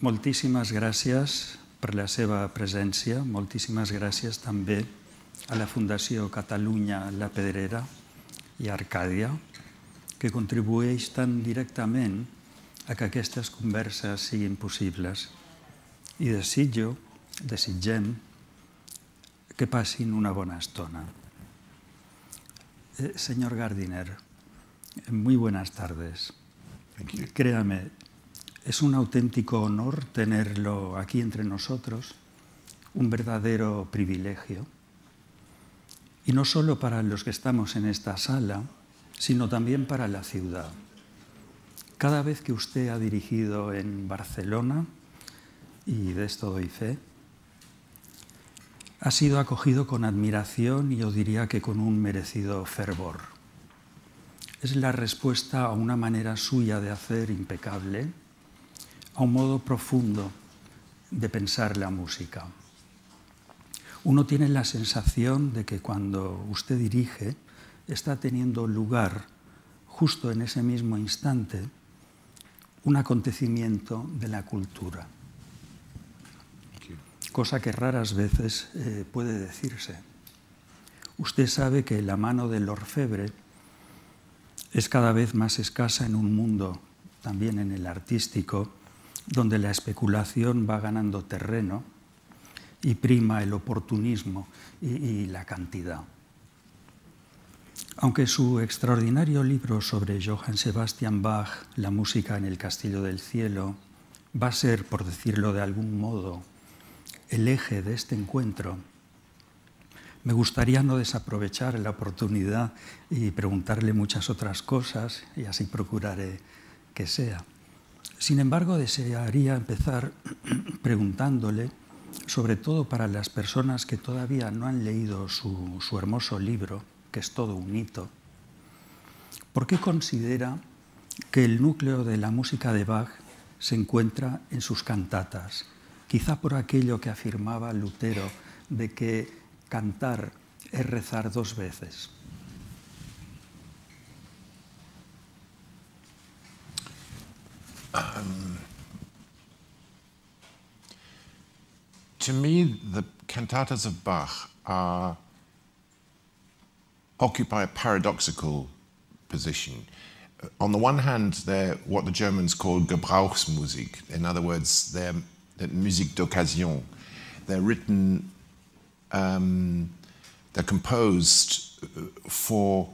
moltíssimes gràcies per la seva presència, moltíssimes gràcies també a la Fundació Catalunya La Pedrera i Arcàdia, que contribueix tan directament a que aquestes converses siguin possibles. I desitjo, desitgem, que passin una bona estona. Eh, señor Gardiner, muy buenas tardes. Créame, es un auténtico honor tenerlo aquí entre nosotros, un verdadero privilegio. Y no solo para los que estamos en esta sala, sino también para la ciudad. Cada vez que usted ha dirigido en Barcelona, y de esto doy fe, ha sido acogido con admiración y yo diría que con un merecido fervor. Es la respuesta a una manera suya de hacer impecable, a un modo profundo de pensar la música. Uno tiene la sensación de que cuando usted dirige está teniendo lugar justo en ese mismo instante un acontecimiento de la cultura, cosa que raras veces eh, puede decirse. Usted sabe que la mano del orfebre es cada vez más escasa en un mundo, también en el artístico, donde la especulación va ganando terreno y prima el oportunismo y, y la cantidad. Aunque su extraordinario libro sobre Johann Sebastian Bach, La música en el castillo del cielo, va a ser, por decirlo de algún modo, el eje de este encuentro, me gustaría no desaprovechar la oportunidad y preguntarle muchas otras cosas, y así procuraré que sea. Sin embargo, desearía empezar preguntándole, sobre todo para las personas que todavía no han leído su, su hermoso libro, que es todo un hito, ¿por qué considera que el núcleo de la música de Bach se encuentra en sus cantatas? Quizá por aquello que afirmaba Lutero de que cantar es rezar dos veces. Um, to me, the cantatas of Bach are occupy a paradoxical position. Uh, on the one hand, they're what the Germans call Gebrauchsmusik. In other words, they're, they're musique d'occasion. They're written, um, they're composed uh, for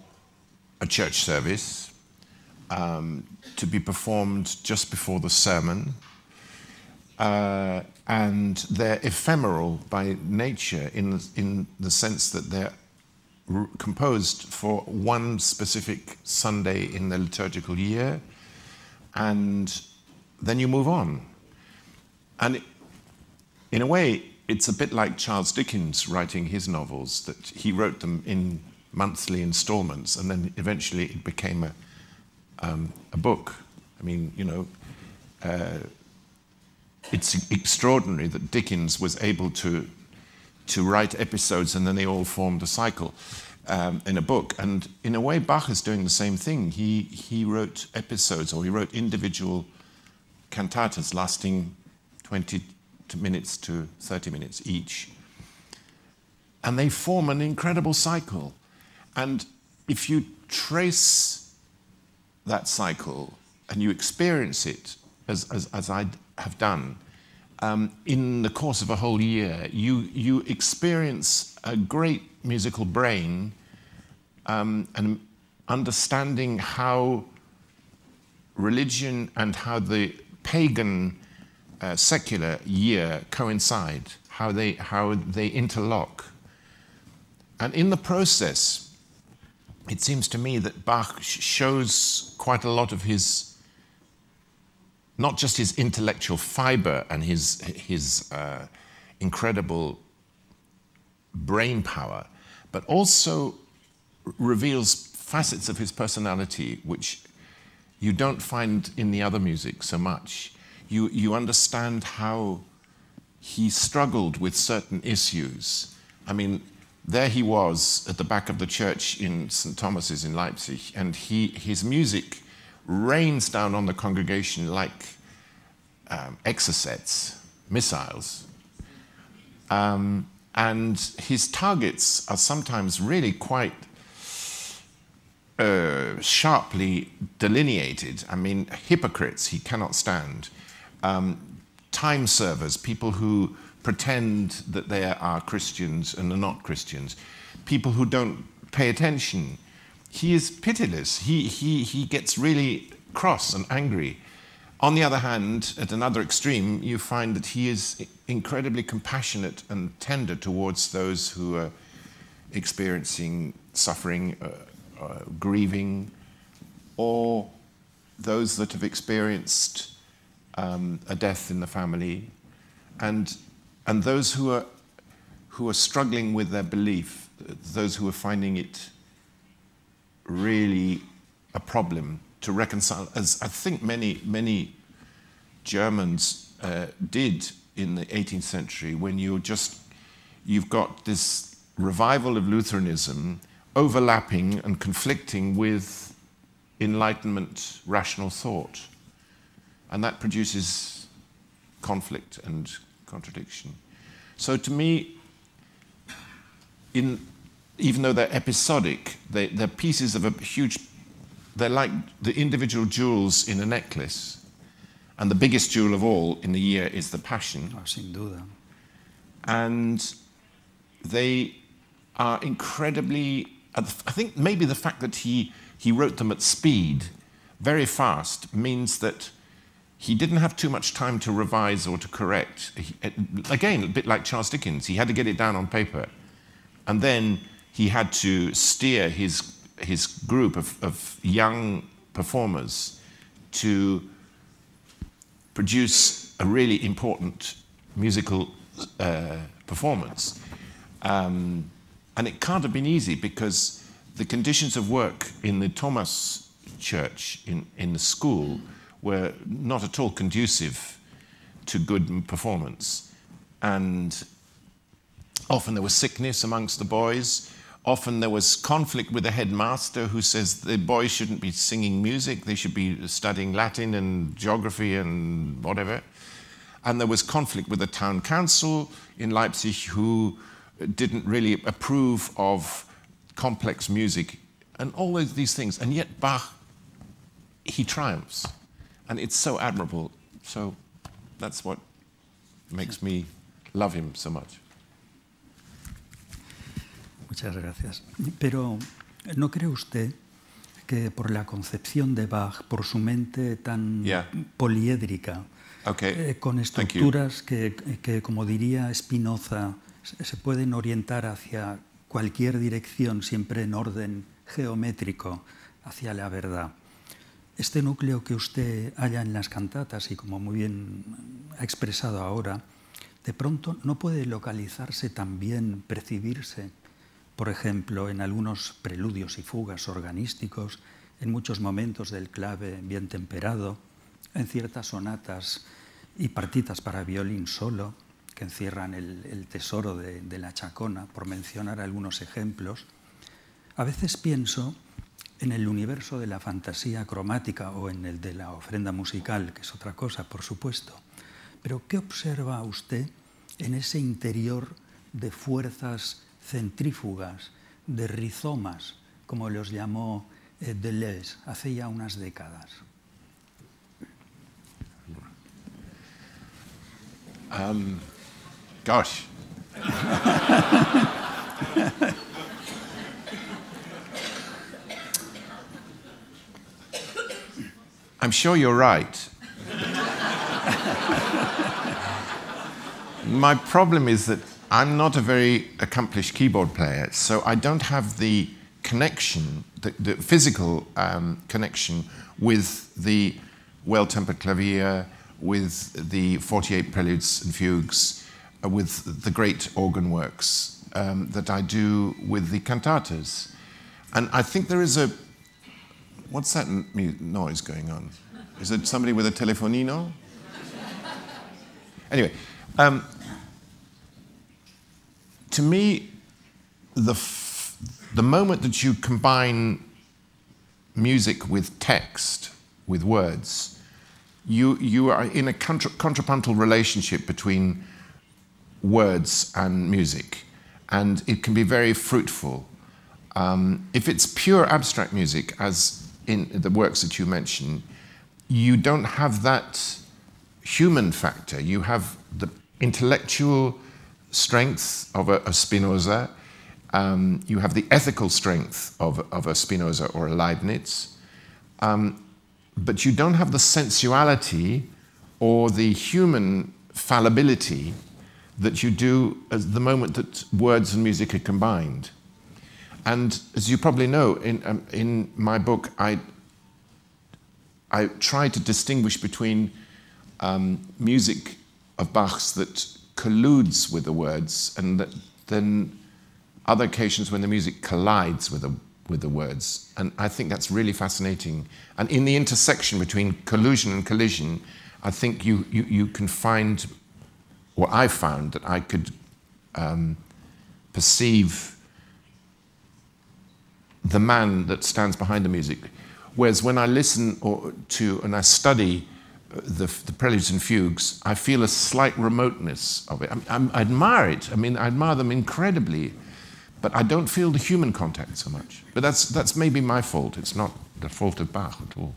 a church service um, to be performed just before the sermon. Uh, and they're ephemeral by nature in, in the sense that they're composed for one specific Sunday in the liturgical year, and then you move on. And in a way, it's a bit like Charles Dickens writing his novels, that he wrote them in monthly installments, and then eventually it became a, um, a book. I mean, you know, uh, it's extraordinary that Dickens was able to to write episodes and then they all formed a cycle um, in a book. And in a way, Bach is doing the same thing. He, he wrote episodes or he wrote individual cantatas lasting 20 minutes to 30 minutes each. And they form an incredible cycle. And if you trace that cycle and you experience it as, as, as I have done, um, in the course of a whole year, you, you experience a great musical brain um, and understanding how religion and how the pagan uh, secular year coincide, how they, how they interlock. And in the process, it seems to me that Bach shows quite a lot of his not just his intellectual fiber and his, his uh, incredible brain power, but also reveals facets of his personality which you don't find in the other music so much. You, you understand how he struggled with certain issues. I mean, there he was at the back of the church in St. Thomas's in Leipzig, and he, his music rains down on the congregation like um, exocets, missiles. Um, and his targets are sometimes really quite uh, sharply delineated. I mean, hypocrites he cannot stand, um, time servers, people who pretend that they are Christians and are not Christians, people who don't pay attention. He is pitiless. He, he, he gets really cross and angry. On the other hand, at another extreme, you find that he is incredibly compassionate and tender towards those who are experiencing suffering, uh, uh, grieving, or those that have experienced um, a death in the family, and, and those who are, who are struggling with their belief, those who are finding it really a problem to reconcile, as I think many, many Germans uh, did in the 18th century, when you just, you've got this revival of Lutheranism overlapping and conflicting with Enlightenment rational thought. And that produces conflict and contradiction. So to me, in, even though they're episodic, they, they're pieces of a huge they're like the individual jewels in a necklace. And the biggest jewel of all in the year is the Passion. Oh, sin duda. And they are incredibly, I think maybe the fact that he, he wrote them at speed, very fast, means that he didn't have too much time to revise or to correct. He, again, a bit like Charles Dickens, he had to get it down on paper. And then he had to steer his his group of, of young performers to produce a really important musical uh, performance. Um, and it can't have been easy because the conditions of work in the Thomas church, in, in the school, were not at all conducive to good performance. And often there was sickness amongst the boys. Often there was conflict with the headmaster who says the boys shouldn't be singing music, they should be studying Latin and geography and whatever. And there was conflict with the town council in Leipzig who didn't really approve of complex music and all these things. And yet Bach, he triumphs. And it's so admirable. So that's what makes me love him so much. Muchas gracias. Pero ¿no cree usted que por la concepción de Bach, por su mente tan Yeah. poliédrica, Okay. eh, con estructuras que, que, como diría Spinoza, se pueden orientar hacia cualquier dirección, siempre en orden geométrico, hacia la verdad? Este núcleo que usted halla en las cantatas y como muy bien ha expresado ahora, de pronto no puede localizarse también, percibirse, por ejemplo, en algunos preludios y fugas organísticos, en muchos momentos del clave bien temperado, en ciertas sonatas y partitas para violín solo, que encierran el, tesoro de, de la chacona, por mencionar algunos ejemplos. A veces pienso en el universo de la fantasía cromática o en el de la ofrenda musical, que es otra cosa, por supuesto. Pero ¿qué observa usted en ese interior de fuerzas centrífugas, de rizomas, como los llamó eh, Deleuze hace ya unas décadas? Um, gosh. I'm sure you're right. My problem is that I'm not a very accomplished keyboard player, so I don't have the connection, the, the physical um, connection with the well tempered clavier, with the 48 preludes and fugues, uh, with the great organ works um, that I do with the cantatas. And I think there is a. What's that noise going on? Is it somebody with a telefonino? anyway, um, to me, the, the moment that you combine music with text, with words, you, you are in a contra contrapuntal relationship between words and music, and it can be very fruitful. Um, if it's pure abstract music, as in the works that you mentioned, you don't have that human factor. You have the intellectual strength of a, a Spinoza, um, you have the ethical strength of, of a Spinoza or a Leibniz, um, but you don't have the sensuality or the human fallibility that you do at the moment that words and music are combined. And as you probably know, in, um, in my book, I, I try to distinguish between um, music of Bach's that colludes with the words and that then other occasions when the music collides with the, with the words. And I think that's really fascinating. And in the intersection between collusion and collision, I think you, you, you can find, or I found, that I could um, perceive the man that stands behind the music. Whereas when I listen or to and I study uh, the, the, preludes and fugues, I feel a slight remoteness of it. I, I, admire it. I mean, I admire them incredibly. But I don't feel the human contact so much. But that's, that's maybe my fault. It's not the fault of Bach at all.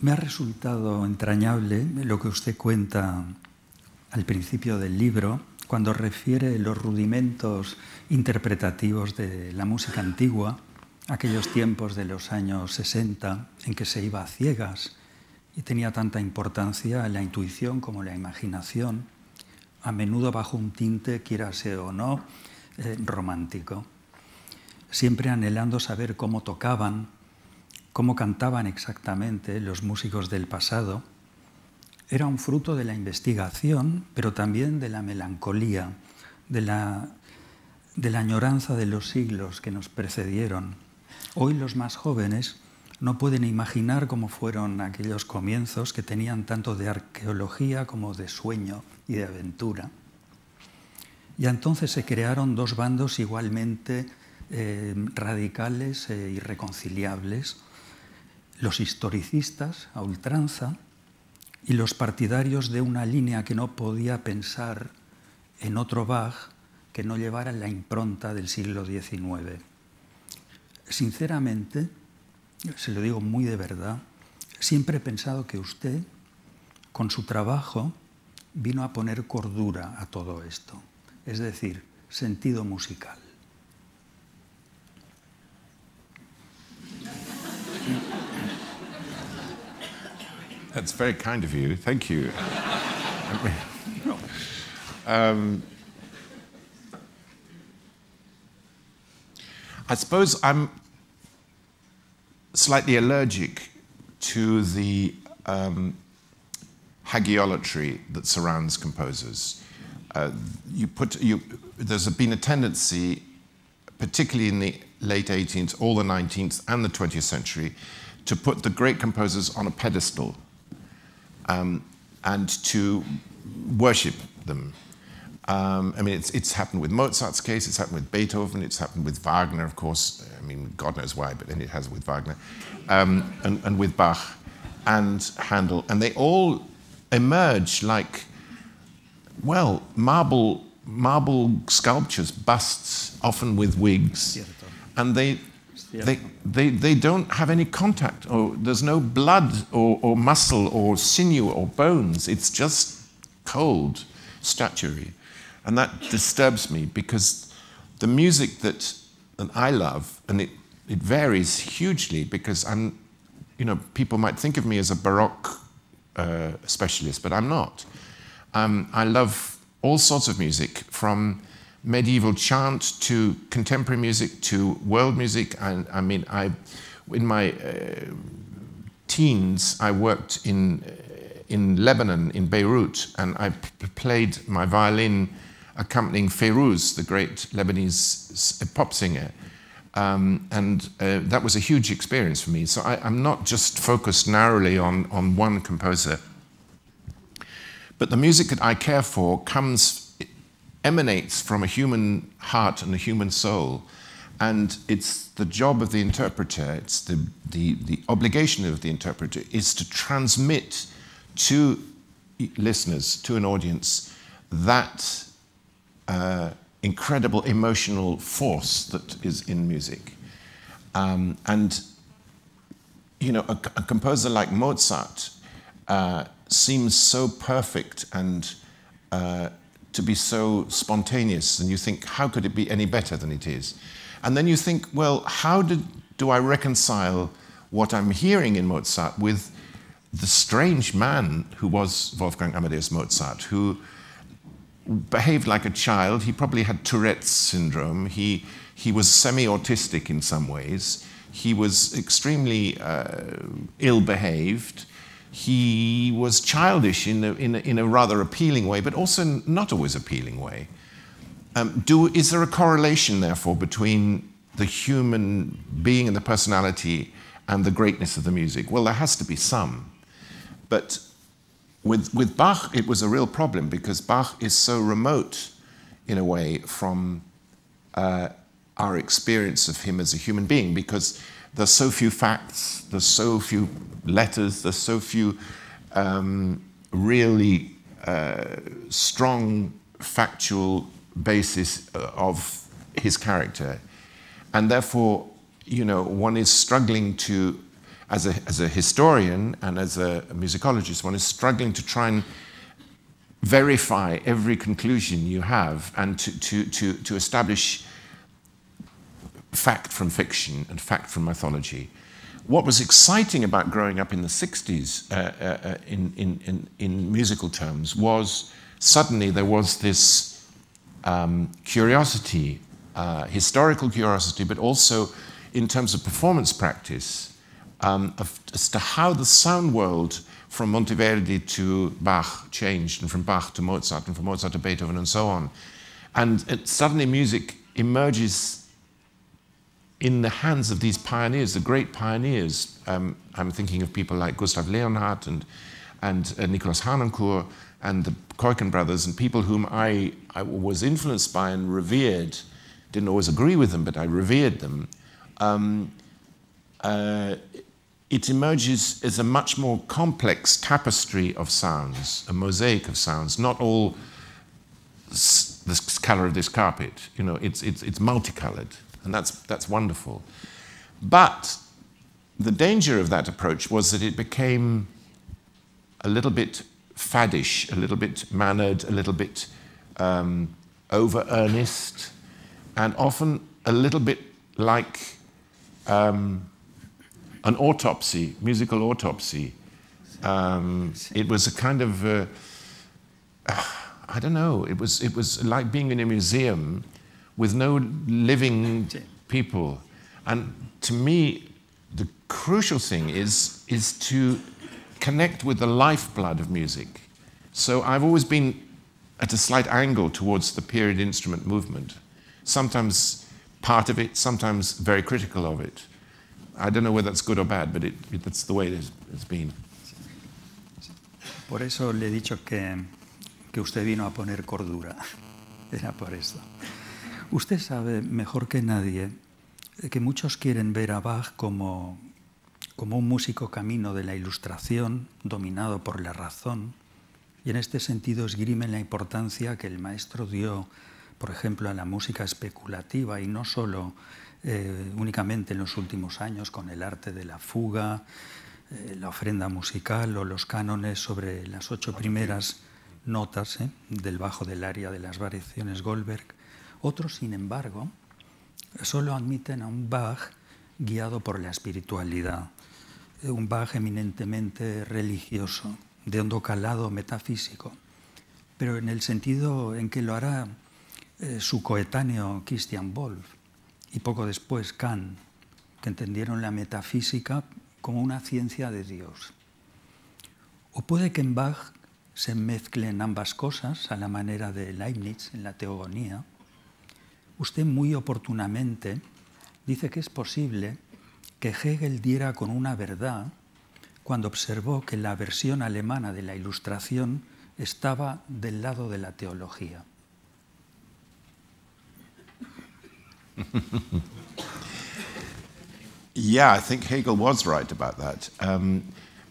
Me ha resultado entrañable lo que usted cuenta al principio del libro, cuando refiere los rudimentos interpretativos de la música antigua, aquellos tiempos de los años 60 en que se iba a ciegas y tenía tanta importancia la intuición como la imaginación, a menudo bajo un tinte, ser o no, eh, romántico. Siempre anhelando saber cómo tocaban, cómo cantaban exactamente los músicos del pasado. Era un fruto de la investigación, pero también de la melancolía, de la, de la añoranza de los siglos que nos precedieron. Hoy los más jóvenes no pueden imaginar cómo fueron aquellos comienzos que tenían tanto de arqueología como de sueño y de aventura. Y entonces se crearon dos bandos igualmente eh, radicales e irreconciliables, los historicistas a ultranza y los partidarios de una línea que no podía pensar en otro Bach que no llevara la impronta del siglo XIX. Sinceramente, se lo digo muy de verdad, siempre he pensado que usted, con su trabajo, vino a poner cordura a todo esto, es decir, sentido musical. That's very kind of you. Thank you. um, I suppose I'm slightly allergic to the um, hagiolatry that surrounds composers. Uh, you put, you, there's been a tendency, particularly in the late 18th, all the 19th, and the 20th century, to put the great composers on a pedestal um, and to worship them. Um, I mean, it's, it's, happened with Mozart's case, it's happened with Beethoven, it's happened with Wagner, of course. I mean, God knows why, but then it has with Wagner, um, and, and, with Bach and Handel. And they all emerge like, well, marble, marble sculptures, busts, often with wigs. And they, they, they, they don't have any contact, or there's no blood or, or muscle or sinew or bones. It's just cold statuary. And that disturbs me because the music that, that I love, and it, it varies hugely because I'm, you know, people might think of me as a Baroque uh, specialist, but I'm not. Um, I love all sorts of music from medieval chant to contemporary music to world music. And I mean, I, in my uh, teens, I worked in, in Lebanon, in Beirut, and I played my violin accompanying Fairuz, the great Lebanese pop singer. Um, and uh, that was a huge experience for me. So I, am not just focused narrowly on, on one composer. But the music that I care for comes, emanates from a human heart and a human soul. And it's the job of the interpreter, it's the, the, the obligation of the interpreter, is to transmit to listeners, to an audience, that uh, incredible emotional force that is in music. Um, and, you know, a, a composer like Mozart uh, seems so perfect and uh, to be so spontaneous, and you think, how could it be any better than it is? And then you think, well, how did, do I reconcile what I'm hearing in Mozart with the strange man who was Wolfgang Amadeus Mozart, who behaved like a child. He probably had Tourette's syndrome. He, he was semi autistic in some ways. He was extremely uh, ill behaved. He was childish in a, in, a, in a, rather appealing way, but also not always appealing way. Um, do, is there a correlation, therefore, between the human being and the personality and the greatness of the music? Well, there has to be some. But with, with Bach, it was a real problem because Bach is so remote, in a way, from uh, our experience of him as a human being because there's so few facts, there's so few letters, there's so few um, really uh, strong factual basis uh, of his character. And therefore, you know, one is struggling to as a, as a historian and as a musicologist, one is struggling to try and verify every conclusion you have and to, to, to, to establish fact from fiction and fact from mythology. What was exciting about growing up in the 60s uh, uh, uh, in, in, in, in, musical terms was suddenly there was this um, curiosity, uh, historical curiosity, but also in terms of performance practice, um, of, as to how the sound world from Monteverdi to Bach changed, and from Bach to Mozart, and from Mozart to Beethoven, and so on. And it, suddenly music emerges in the hands of these pioneers, the great pioneers. Um, I'm thinking of people like Gustav Leonhardt and, and uh, Nicolas Harnoncourt and the Kuijken brothers, and people whom I, I was influenced by and revered. Didn't always agree with them, but I revered them. Um, uh, it emerges as a much more complex tapestry of sounds, a mosaic of sounds, not all the color of this carpet. You know, it's, it's, it's multicolored, and that's, that's wonderful. But the danger of that approach was that it became a little bit faddish, a little bit mannered, a little bit um, over earnest, and often a little bit like um, an autopsy, musical autopsy. Um, it was a kind of, uh, I don't know, it was, it was like being in a museum with no living people. And to me, the crucial thing is, is to connect with the lifeblood of music. So I've always been at a slight angle towards the period instrument movement. Sometimes part of it, sometimes very critical of it. I don't know whether that's good or bad, but it, it, that's the way it has, it's been. Por eso le he dicho que, que usted vino a poner cordura. Era por eso. Usted sabe mejor que nadie que muchos quieren ver a Bach como, como un músico camino de la ilustración, dominado por la razón, y en este sentido esgrimen la importancia que el maestro dio, por ejemplo, a la música especulativa y no solo eh, únicamente en los últimos años con el arte de la fuga, eh, la ofrenda musical o los cánones sobre las ocho primeras notas eh, del bajo del área de las variaciones Goldberg. Otros, sin embargo, solo admiten a un Bach guiado por la espiritualidad, un Bach eminentemente religioso, de hondo calado metafísico, pero en el sentido en que lo hará su coetáneo Christian Wolff, y poco después Kant, que entendieron la metafísica como una ciencia de Dios. O puede que en Bach se mezclen ambas cosas a la manera de Leibniz en la teogonía. Usted muy oportunamente dice que es posible que Hegel diera con una verdad cuando observó que la versión alemana de la Ilustración estaba del lado de la teología. Yeah, I think Hegel was right about that. Um,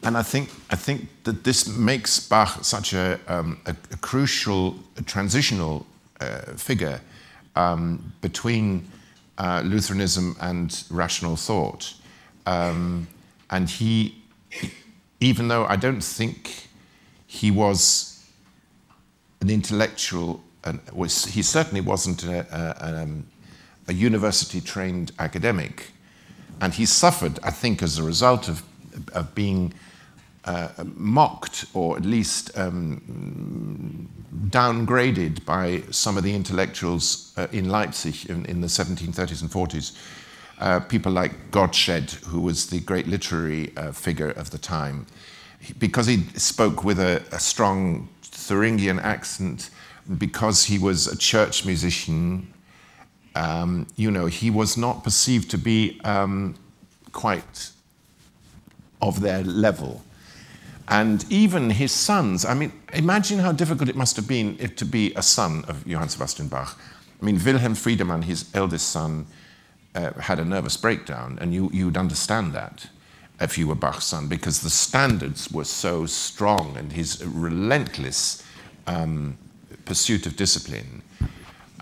and I think, I think that this makes Bach such a, um, a, crucial, transitional uh, figure um, between uh, Lutheranism and rational thought. Um, and he, even though I don't think he was an intellectual, and was, he certainly wasn't a, a, um, a university trained academic. And he suffered, I think, as a result of, of being uh, mocked or at least um, downgraded by some of the intellectuals uh, in Leipzig in, in, the 1730s and 40s. Uh, people like Gottsched, who was the great literary uh, figure of the time, because he spoke with a, a strong Thuringian accent, because he was a church musician, um, you know, he was not perceived to be um, quite of their level. And even his sons, I mean, imagine how difficult it must have been to be a son of Johann Sebastian Bach. I mean, Wilhelm Friedemann, his eldest son, uh, had a nervous breakdown, and you, you'd understand that if you were Bach's son, because the standards were so strong and his relentless um, pursuit of discipline.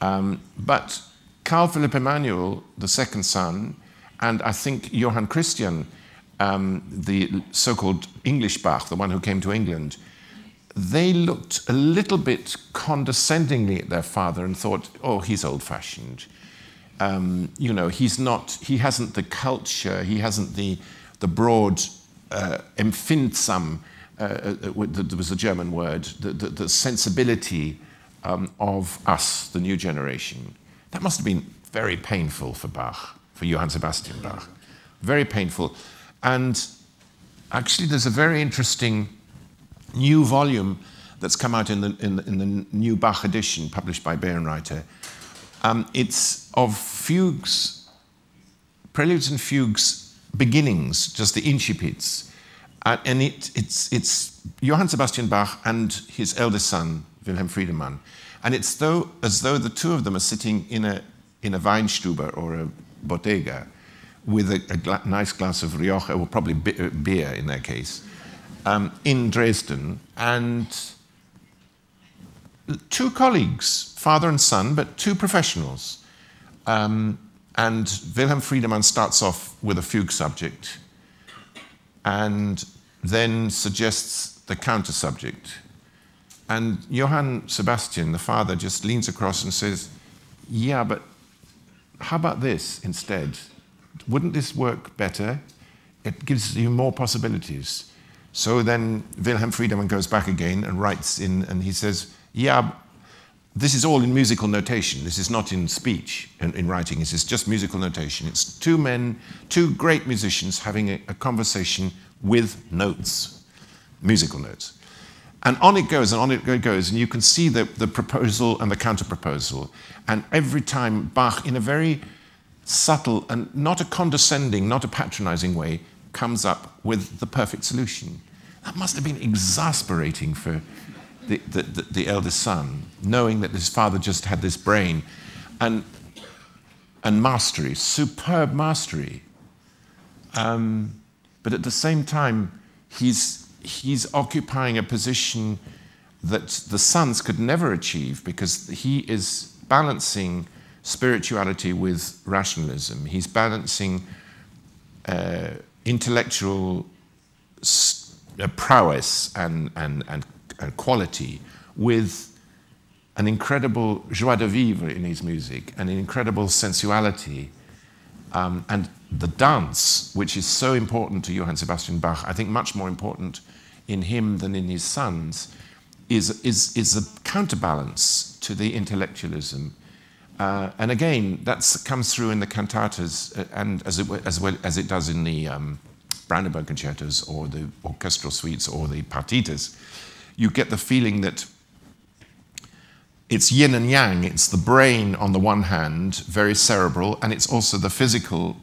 Um, but Carl Philipp Emanuel, the second son, and I think Johann Christian, um, the so called English Bach, the one who came to England, they looked a little bit condescendingly at their father and thought, oh, he's old fashioned. Um, you know, he's not, he hasn't the culture, he hasn't the, the broad, uh, empfindsam, uh, uh, there was a German word, the, the, the sensibility um, of us, the new generation. That must have been very painful for Bach, for Johann Sebastian Bach. Very painful. And actually, there's a very interesting new volume that's come out in the, in the, in the new Bach edition, published by Bärenreiter. Um, it's of fugues, preludes and fugues beginnings, just the incipits. Uh, and it, it's, it's Johann Sebastian Bach and his eldest son, Wilhelm Friedemann. And it's though, as though the two of them are sitting in a, in a Weinstube or a bodega with a, a gla nice glass of Rioja, or probably uh, beer in their case, um, in Dresden. And two colleagues, father and son, but two professionals. Um, and Wilhelm Friedemann starts off with a fugue subject and then suggests the counter subject. And Johann Sebastian, the father, just leans across and says, Yeah, but how about this instead? Wouldn't this work better? It gives you more possibilities. So then Wilhelm Friedemann goes back again and writes in, and he says, yeah, this is all in musical notation. This is not in speech, in, in writing. This is just musical notation. It's two men, two great musicians having a, a conversation with notes, musical notes. And on it goes, and on it goes, and you can see the, the proposal and the counter proposal. And every time Bach, in a very subtle and not a condescending, not a patronizing way, comes up with the perfect solution. That must have been exasperating for the, the, the, the eldest son, knowing that his father just had this brain and, and mastery, superb mastery. Um, but at the same time, he's, he's occupying a position that the sons could never achieve because he is balancing spirituality with rationalism. He's balancing uh, intellectual uh, prowess and, and, and, and, quality with an incredible joie de vivre in his music, an incredible sensuality, um, and the dance, which is so important to Johann Sebastian Bach, I think much more important in him than in his sons, is, is, is a counterbalance to the intellectualism uh, and again, that comes through in the cantatas, uh, and as, it, as well as it does in the um, Brandenburg concertos or the orchestral suites or the partitas. You get the feeling that it's yin and yang. It's the brain on the one hand, very cerebral, and it's also the physical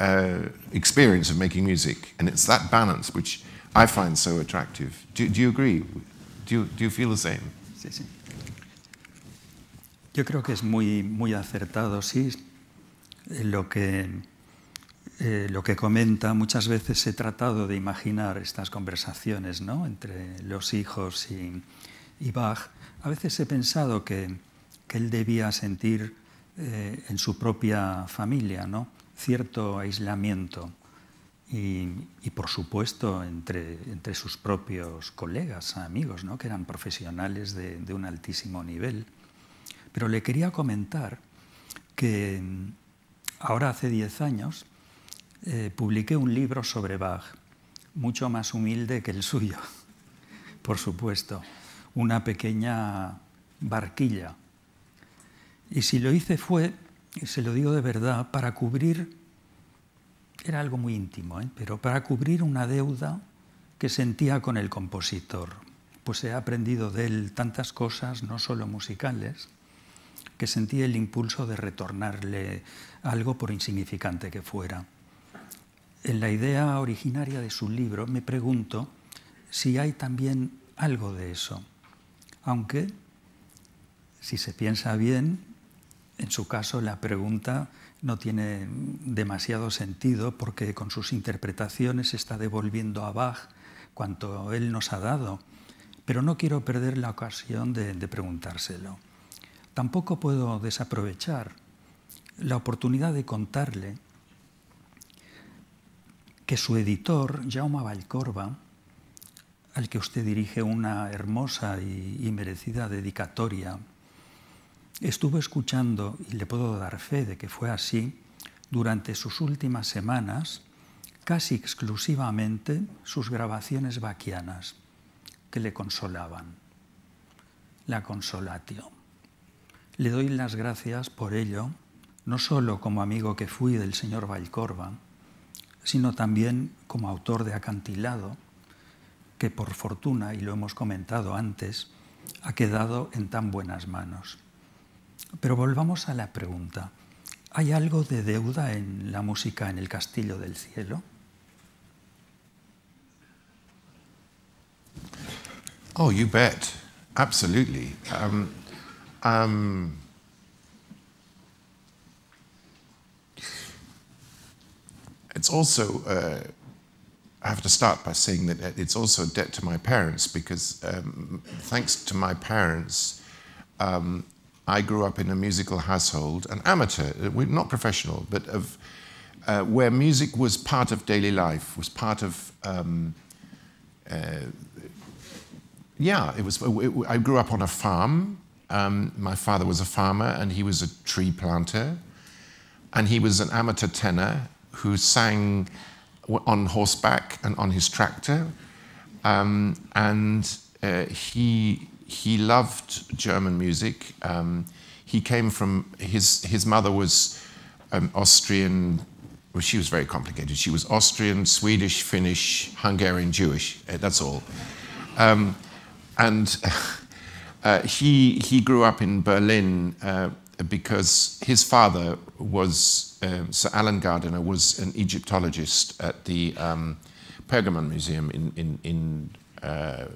uh, experience of making music. And it's that balance which I find so attractive. Do, do you agree? Do do you feel the same? Yo creo que es muy, muy acertado, sí, lo que eh, lo que comenta, muchas veces he tratado de imaginar estas conversaciones ¿no? entre los hijos y, y, Bach. A veces he pensado que, que él debía sentir eh, en su propia familia ¿no? cierto aislamiento y, y por supuesto entre, entre, sus propios colegas, amigos, ¿no? que eran profesionales de, de un altísimo nivel. Pero le quería comentar que ahora hace 10 años eh, publiqué un libro sobre Bach, mucho más humilde que el suyo, por supuesto, una pequeña barquilla. Y si lo hice fue, y se lo digo de verdad, para cubrir, era algo muy íntimo, ¿eh? pero para cubrir una deuda que sentía con el compositor, pues he aprendido de él tantas cosas, no solo musicales, que sentí el impulso de retornarle algo por insignificante que fuera. En la idea originaria de su libro me pregunto si hay también algo de eso, aunque si se piensa bien, en su caso la pregunta no tiene demasiado sentido porque con sus interpretaciones está devolviendo a Bach cuanto él nos ha dado, pero no quiero perder la ocasión de preguntárselo. Tampoco puedo desaprovechar la oportunidad de contarle que su editor, Jaume Vallcorba, al que usted dirige una hermosa y, y, merecida dedicatoria, estuvo escuchando, y le puedo dar fe de que fue así, durante sus últimas semanas, casi exclusivamente sus grabaciones vaquianas, que le consolaban. La consolatio. Le doy las gracias por ello, no solo como amigo que fui del señor Vallcorba, sino también como autor de Acantilado, que por fortuna, y lo hemos comentado antes, ha quedado en tan buenas manos. Pero volvamos a la pregunta. ¿Hay algo de deuda en la música en el Castillo del Cielo? Oh, you bet. Absolutely. Um, um, it's also, uh, I have to start by saying that it's also a debt to my parents because um, thanks to my parents, um, I grew up in a musical household, an amateur, uh, not professional, but of, uh, where music was part of daily life, was part of, um, uh, yeah, it was, it, I grew up on a farm. Um, my father was a farmer and he was a tree planter. And he was an amateur tenor who sang on horseback and on his tractor. Um, and uh, he, he loved German music. Um, he came from, his, his mother was um, Austrian, well, she was very complicated. She was Austrian, Swedish, Finnish, Hungarian, Jewish. Uh, that's all. Um, and uh, he, he grew up in Berlin uh, because his father was, uh, Sir Alan Gardiner was an Egyptologist at the um, Pergamon Museum in, in, in uh,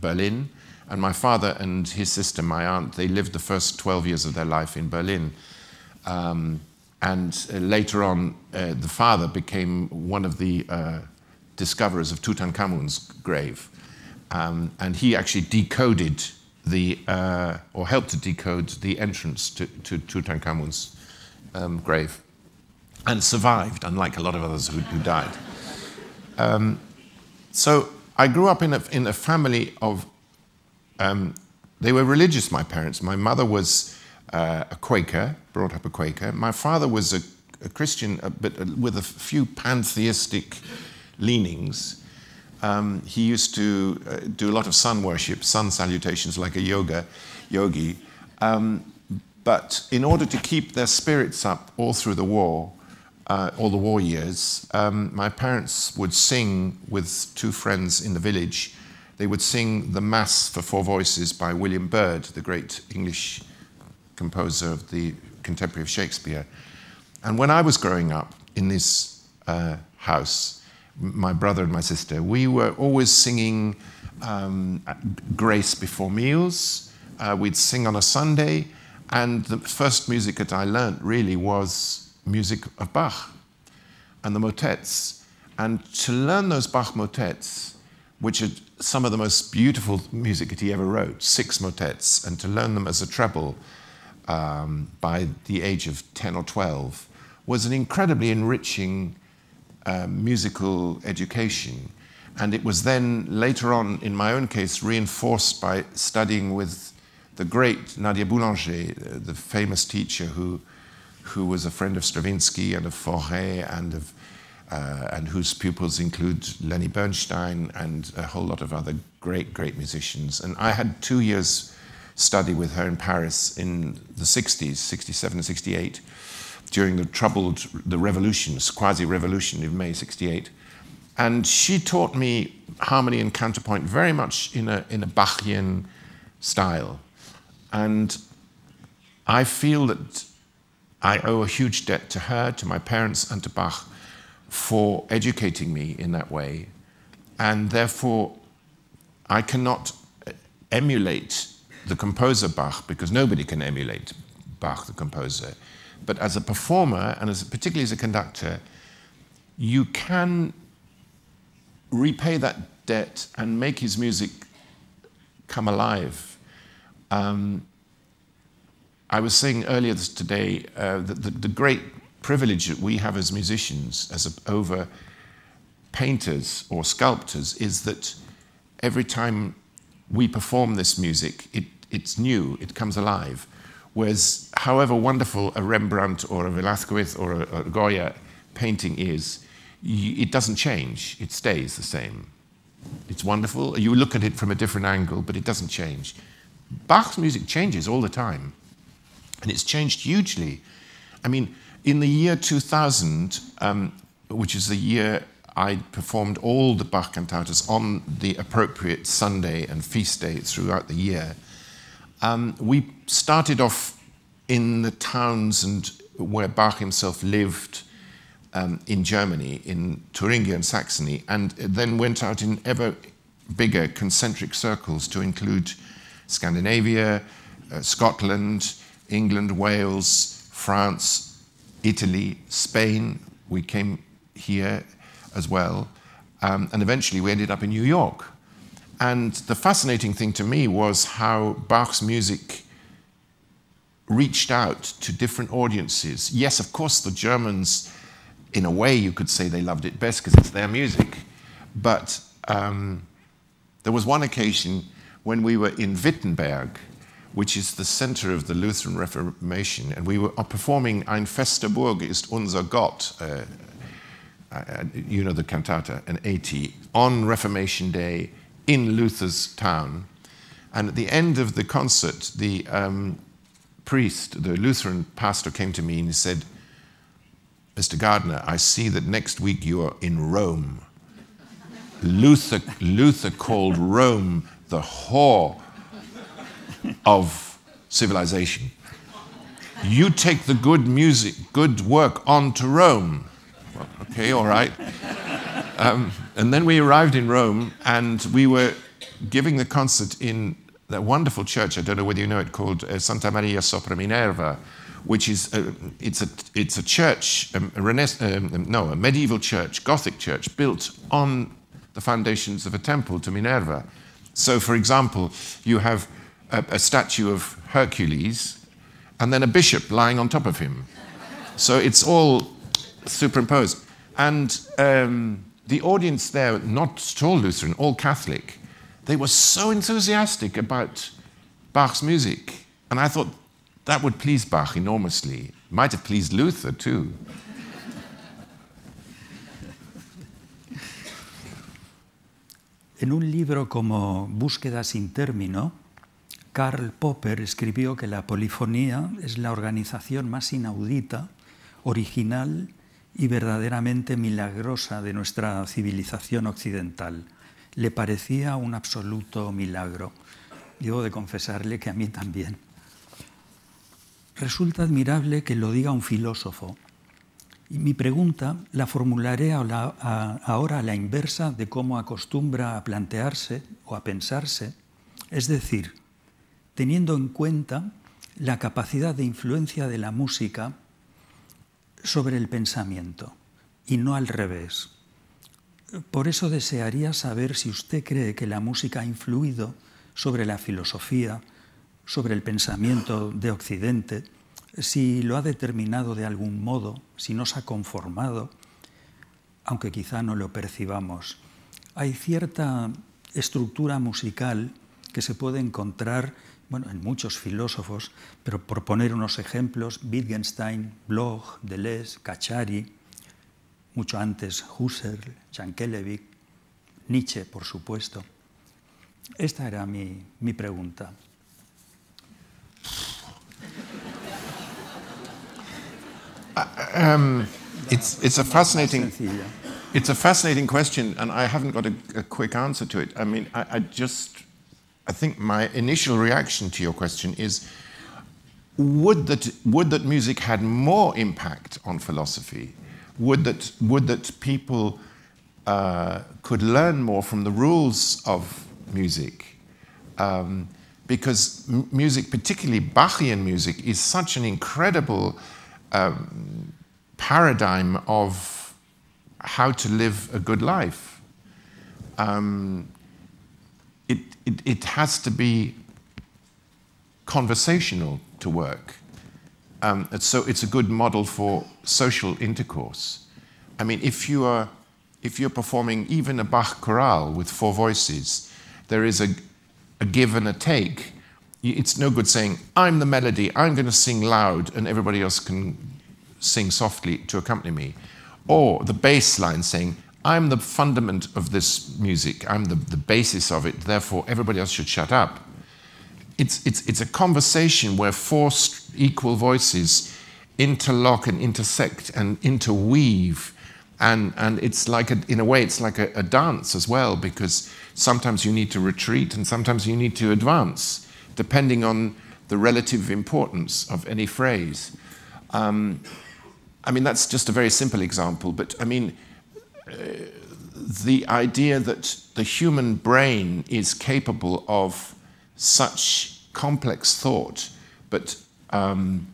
Berlin. And my father and his sister, my aunt, they lived the first 12 years of their life in Berlin. Um, and uh, later on, uh, the father became one of the uh, discoverers of Tutankhamun's grave. Um, and he actually decoded the, uh, or helped to decode the entrance to, to Tutankhamun's um, grave and survived, unlike a lot of others who, who died. Um, so I grew up in a, in a family of, um, they were religious, my parents. My mother was uh, a Quaker, brought up a Quaker. My father was a, a Christian, uh, but with a few pantheistic leanings. Um, he used to uh, do a lot of sun worship, sun salutations like a yoga, yogi. Um, but in order to keep their spirits up all through the war, uh, all the war years, um, my parents would sing with two friends in the village. They would sing the Mass for Four Voices by William Byrd, the great English composer of the contemporary of Shakespeare. And when I was growing up in this uh, house, my brother and my sister, we were always singing um, Grace before meals. Uh, we'd sing on a Sunday, and the first music that I learned really was music of Bach. and the motets. And to learn those Bach motets, which are some of the most beautiful music that he ever wrote, six motets, and to learn them as a treble um, by the age of 10 or 12 was an incredibly enriching uh, musical education. And it was then later on, in my own case, reinforced by studying with the great Nadia Boulanger, uh, the famous teacher who, who was a friend of Stravinsky and of Fauré and of uh, and whose pupils include Lenny Bernstein and a whole lot of other great, great musicians. And I had two years study with her in Paris in the 60s, 67 and 68, during the troubled, the revolutions, quasi-revolution of May 68. And she taught me harmony and counterpoint very much in a, in a Bachian style. And I feel that I owe a huge debt to her, to my parents, and to Bach for educating me in that way. And therefore, I cannot emulate the composer Bach because nobody can emulate Bach, the composer. But as a performer, and as, particularly as a conductor, you can repay that debt and make his music come alive. Um, I was saying earlier today uh, that the, the, great privilege that we have as musicians, as a, over painters or sculptors, is that every time we perform this music, it, it's new, it comes alive. Whereas, however wonderful a Rembrandt or a Velázquez or a, a Goya painting is, it doesn't change, it stays the same. It's wonderful, you look at it from a different angle, but it doesn't change. Bach's music changes all the time, and it's changed hugely. I mean, in the year 2000, um, which is the year I performed all the Bach cantatas on the appropriate Sunday and feast day throughout the year, um, we started off in the towns and where Bach himself lived um, in Germany, in Thuringia and Saxony, and then went out in ever bigger concentric circles to include Scandinavia, uh, Scotland, England, Wales, France, Italy, Spain. We came here as well. Um, and eventually we ended up in New York. And the fascinating thing to me was how Bach's music reached out to different audiences. Yes, of course, the Germans, in a way, you could say they loved it best because it's their music. But um, there was one occasion when we were in Wittenberg, which is the center of the Lutheran Reformation, and we were performing Ein fester Burg ist unser Gott, uh, uh, you know the cantata, an 80, on Reformation Day in Luther's town. And at the end of the concert, the um, priest, the Lutheran pastor, came to me and he said, Mr. Gardner, I see that next week you are in Rome. Luther, Luther called Rome the whore of civilization. You take the good music, good work on to Rome. Well, okay, all right. Um, and then we arrived in Rome and we were giving the concert in that wonderful church, I don't know whether you know it, called uh, Santa Maria sopra Minerva, which is, a, it's, a, it's a church, um, a um, no, a medieval church, Gothic church, built on the foundations of a temple to Minerva. So, for example, you have a, a statue of Hercules and then a bishop lying on top of him. So it's all superimposed. And um, the audience there, not at all Lutheran, all Catholic, they were so enthusiastic about Bach's music. And I thought that would please Bach enormously. Might have pleased Luther too. En un libro como Búsqueda sin término, Karl Popper escribió que la polifonía es la organización más inaudita, original y verdaderamente milagrosa de nuestra civilización occidental. Le parecía un absoluto milagro. Debo de confesarle que a mí también. Resulta admirable que lo diga un filósofo. Y mi pregunta la formularé ahora a la inversa de cómo acostumbra a plantearse o a pensarse, es decir, teniendo en cuenta la capacidad de influencia de la música sobre el pensamiento y no al revés. Por eso desearía saber si usted cree que la música ha influido sobre la filosofía, sobre el pensamiento de Occidente, si lo ha determinado de algún modo, si nos ha conformado, aunque quizá no lo percibamos. Hay cierta estructura musical que se puede encontrar bueno, en muchos filósofos, pero por poner unos ejemplos, Wittgenstein, Bloch, Deleuze, Cacciari, mucho antes Husserl, Jankelevich, Nietzsche, por supuesto. Esta era mi, mi pregunta. Uh, um, it's, it's a fascinating it's a fascinating question, and I haven't got a, a quick answer to it. I mean, I, I, just I think my initial reaction to your question is would that would that music had more impact on philosophy? Would that would that people uh, could learn more from the rules of music? Um, because music, particularly Bachian music, is such an incredible um, paradigm of how to live a good life. Um, it, it, it, has to be conversational to work. Um, so it's a good model for social intercourse. I mean, if you are if you're performing even a Bach chorale with four voices, there is a, a give and a take. It's no good saying, I'm the melody, I'm going to sing loud, and everybody else can sing softly to accompany me. Or the bass line saying, I'm the fundament of this music, I'm the, the basis of it, therefore everybody else should shut up. It's, it's, it's a conversation where four equal voices interlock and intersect and interweave. And, and it's like, a, in a way, it's like a, a dance as well, because sometimes you need to retreat and sometimes you need to advance, depending on the relative importance of any phrase. Um, I mean, that's just a very simple example, but I mean, the idea that the human brain is capable of such complex thought, but um,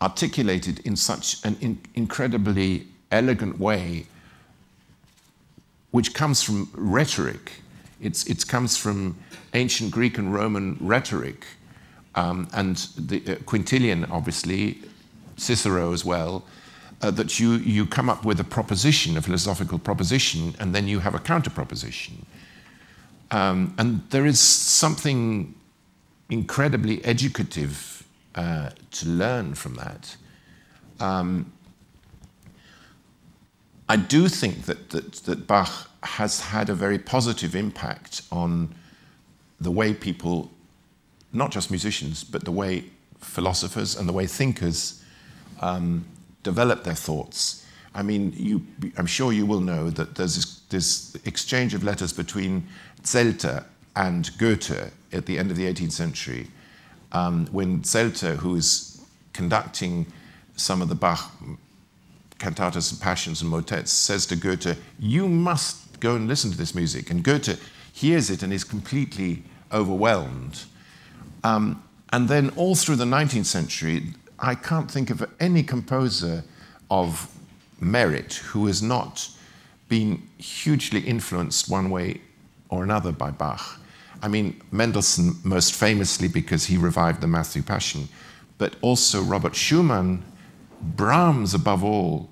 articulated in such an in incredibly elegant way, which comes from rhetoric. It's, it comes from ancient Greek and Roman rhetoric, um, and the, uh, Quintilian, obviously, Cicero as well, uh, that you, you come up with a proposition, a philosophical proposition, and then you have a counter proposition. Um, and there is something incredibly educative uh, to learn from that. Um, I do think that, that, that Bach has had a very positive impact on the way people, not just musicians, but the way philosophers and the way thinkers um, develop their thoughts. I mean, you, I'm sure you will know that there's this, this exchange of letters between Zelter and Goethe at the end of the 18th century, um, when Zelter, who is conducting some of the Bach cantatas and passions and motets, says to Goethe, You must go and listen to this music. And Goethe hears it and is completely overwhelmed. Um, and then all through the 19th century, I can't think of any composer of merit who has not been hugely influenced one way or another by Bach. I mean, Mendelssohn most famously because he revived the Matthew Passion, but also Robert Schumann, Brahms above all,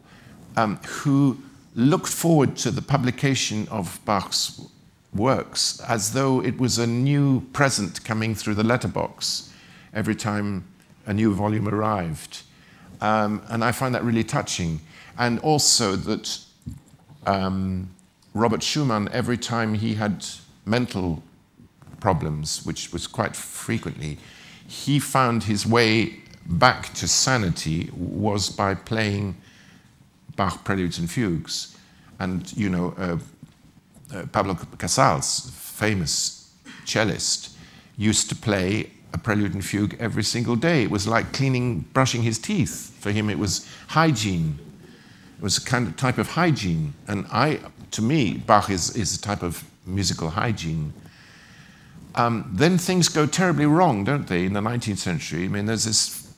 um, who looked forward to the publication of Bach's works as though it was a new present coming through the letterbox every time a new volume arrived. Um, and I find that really touching. And also that um, Robert Schumann, every time he had mental problems, which was quite frequently, he found his way back to sanity was by playing Bach preludes and fugues. And, you know, uh, uh, Pablo Casals, famous cellist, used to play a prelude and fugue every single day. It was like cleaning, brushing his teeth. For him, it was hygiene. It was a kind of type of hygiene. And I, to me, Bach is, is a type of musical hygiene. Um, then things go terribly wrong, don't they, in the 19th century? I mean, there's this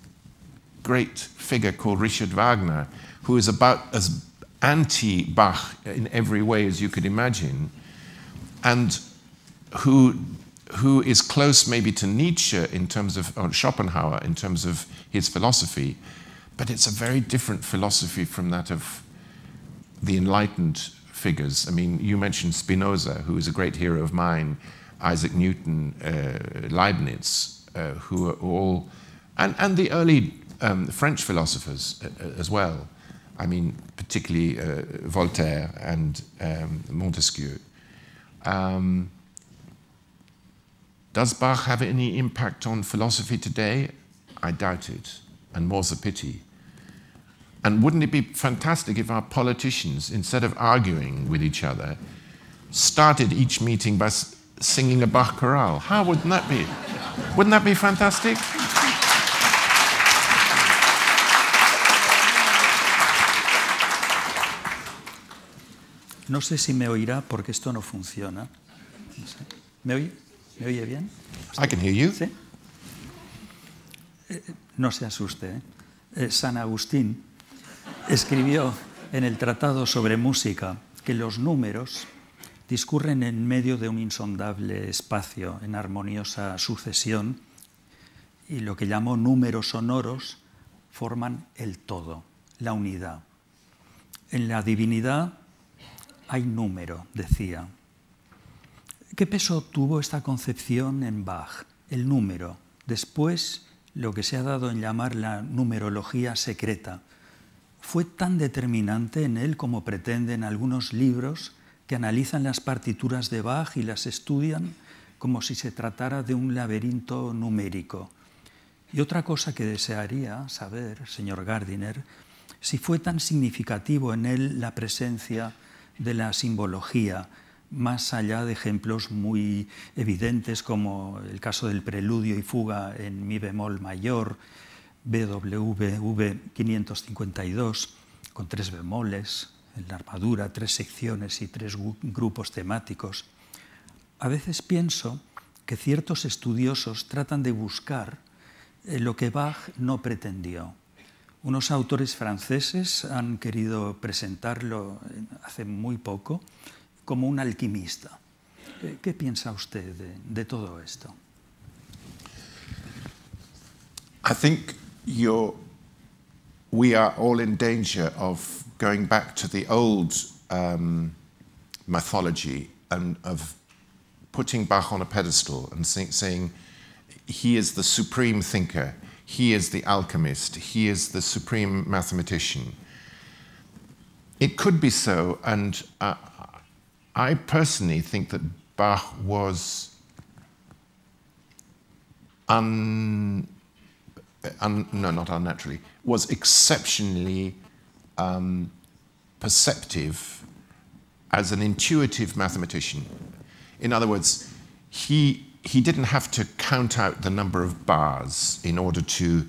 great figure called Richard Wagner, who is about as anti Bach in every way as you could imagine, and who, who is close maybe to Nietzsche in terms of, or Schopenhauer in terms of his philosophy, but it's a very different philosophy from that of the enlightened figures. I mean, you mentioned Spinoza, who is a great hero of mine, Isaac Newton, uh, Leibniz, uh, who are all, and, and the early um, French philosophers uh, as well. I mean, particularly uh, Voltaire and um, Montesquieu. Um, does Bach have any impact on philosophy today? I doubt it, and more's a pity. And wouldn't it be fantastic if our politicians, instead of arguing with each other, started each meeting by singing a Bach chorale? How wouldn't that be? Wouldn't that be fantastic? No sé si me oirá porque esto no funciona. No sé. ¿Me, oye? ¿Me oye bien? I can hear you. ¿Sí? Eh, no se asuste. ¿eh? Eh, San Agustín escribió en el Tratado sobre Música que los números discurren en medio de un insondable espacio en armoniosa sucesión y lo que llamó números sonoros forman el todo, la unidad. En la divinidad hay número, decía. ¿Qué peso tuvo esta concepción en Bach? El número. Después, lo que se ha dado en llamar la numerología secreta. Fue tan determinante en él como pretenden algunos libros que analizan las partituras de Bach y las estudian como si se tratara de un laberinto numérico. Y otra cosa que desearía saber, señor Gardiner, si fue tan significativo en él la presencia de la simbología, más allá de ejemplos muy evidentes como el caso del preludio y fuga en mi bemol mayor, BWV 552, con tres bemoles, en la armadura, tres secciones y tres grupos temáticos. A veces pienso que ciertos estudiosos tratan de buscar eh, lo que Bach no pretendió unos autores franceses han querido presentarlo hace muy poco como un alquimista. ¿Qué, piensa usted de, de todo esto? I think you're, we are all in danger of going back to the old um, mythology and of putting Bach on a pedestal and saying he is the supreme thinker. He is the alchemist. He is the supreme mathematician. It could be so, and uh, I personally think that Bach was un, un no, not unnaturally, was exceptionally um, perceptive as an intuitive mathematician. In other words, he he didn't have to count out the number of bars in order to